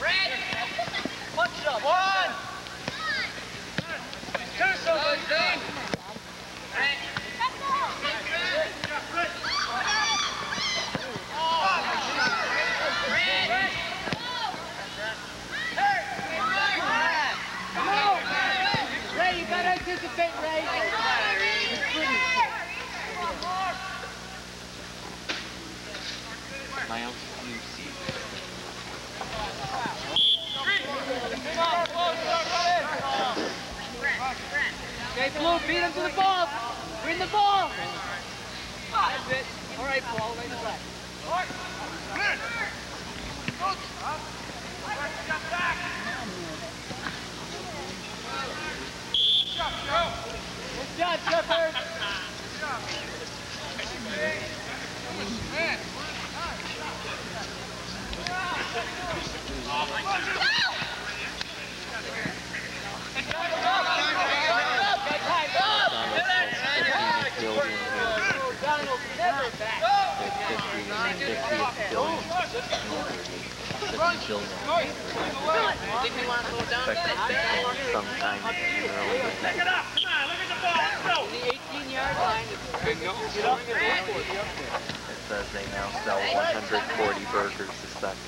Red. Punch up. One. Somebody, Dave. Come on. Ray, you gotta anticipate, Ray. My own few seats. Okay, Blue, beat him to the ball. Win the ball. That's it. All right, right in the back. Good job, Shepard. McDonald's sells a panic building their 50th billion. 50 billion. Expected to end sometime in early Pick it up. Come on, look at the ball. Let's go. The 18-yard line. It says they now sell 140 burgers a second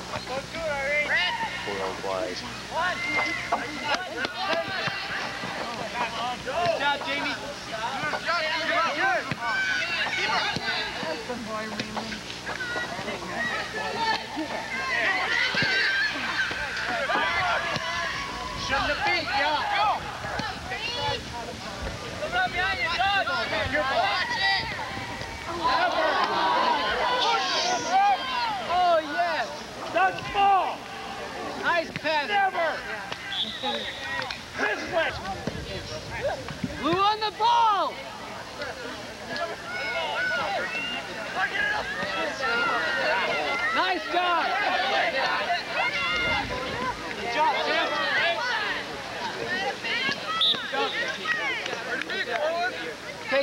worldwide. Good job, Jamie. Shouldn't have beat ya. Go. Look up behind you, Doug. Your ball. Oh, yes. Oh, Doug's ball. Nice pass. Never. This way. Blue on the ball. Nice job. Good job, Tim.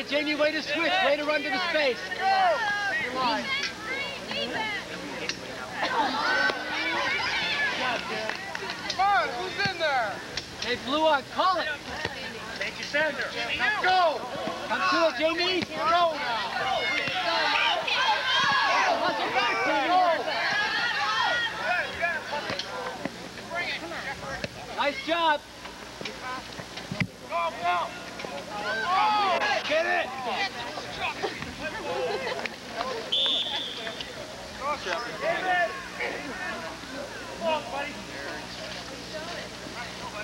Jamie, way to switch. Way to run to the space. Come on, who's in there? Hey, Blue on, call it. Take your sender. Let's go. Come to it, Jamie. Go now. Muscle back, Jamie. Nice job. Go, go. Get it.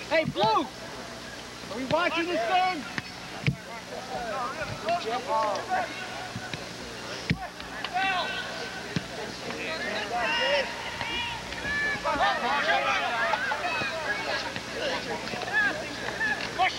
Hey, Blue! Are we watching this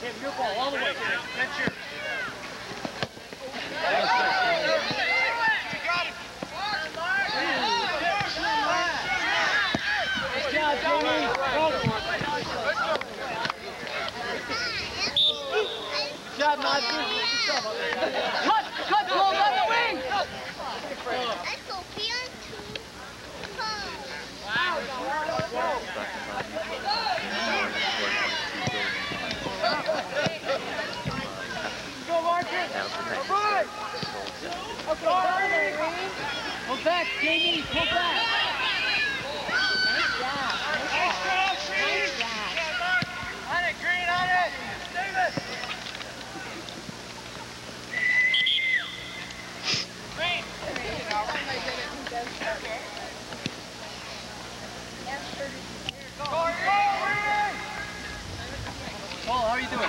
Tim, your ball all the way. That's yours. Nice job, Jamie. Good job, Monty. Cut, cut, Cole, on the wing. Go, Marcus. All right. Pull back, Jamie. Pull back. On it, Green, on it! Davis! Green! Paul, how are you doing?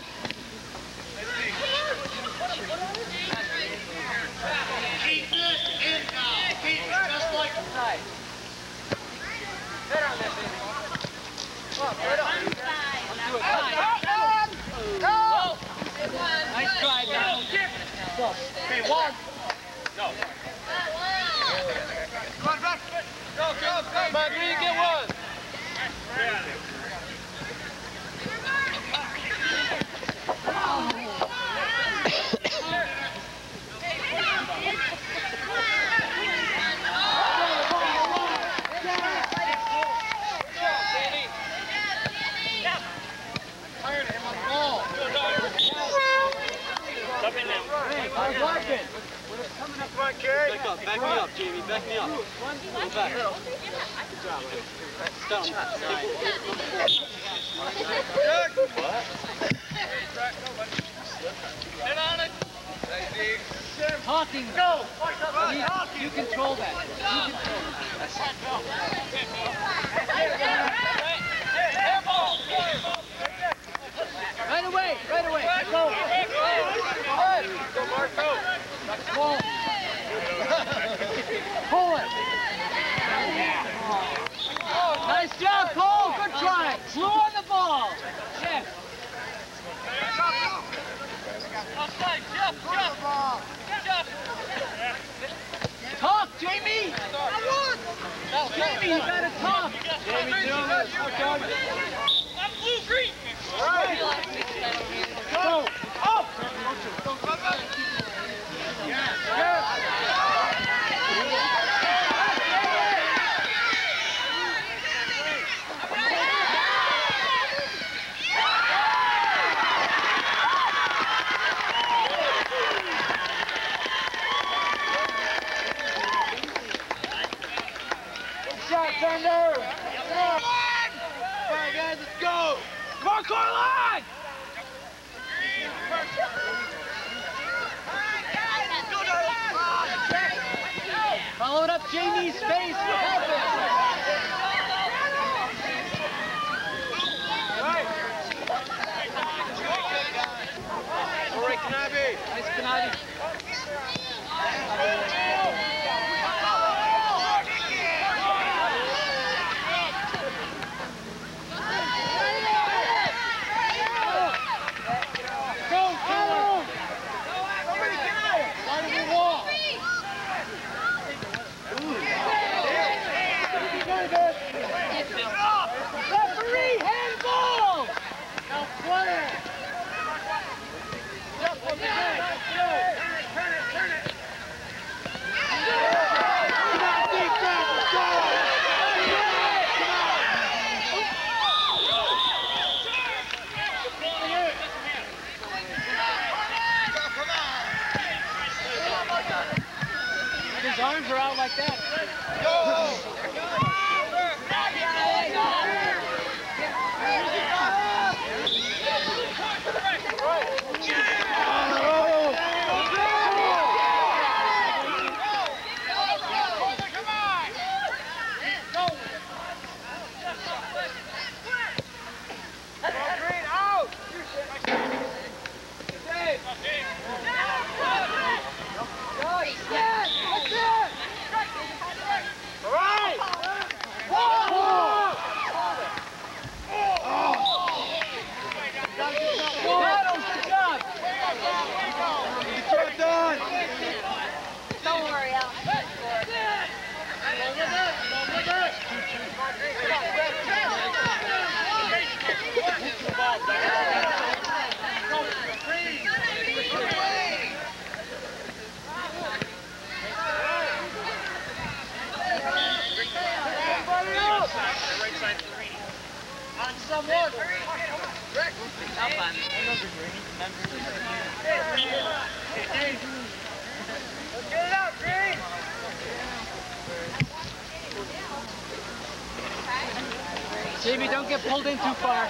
don't get pulled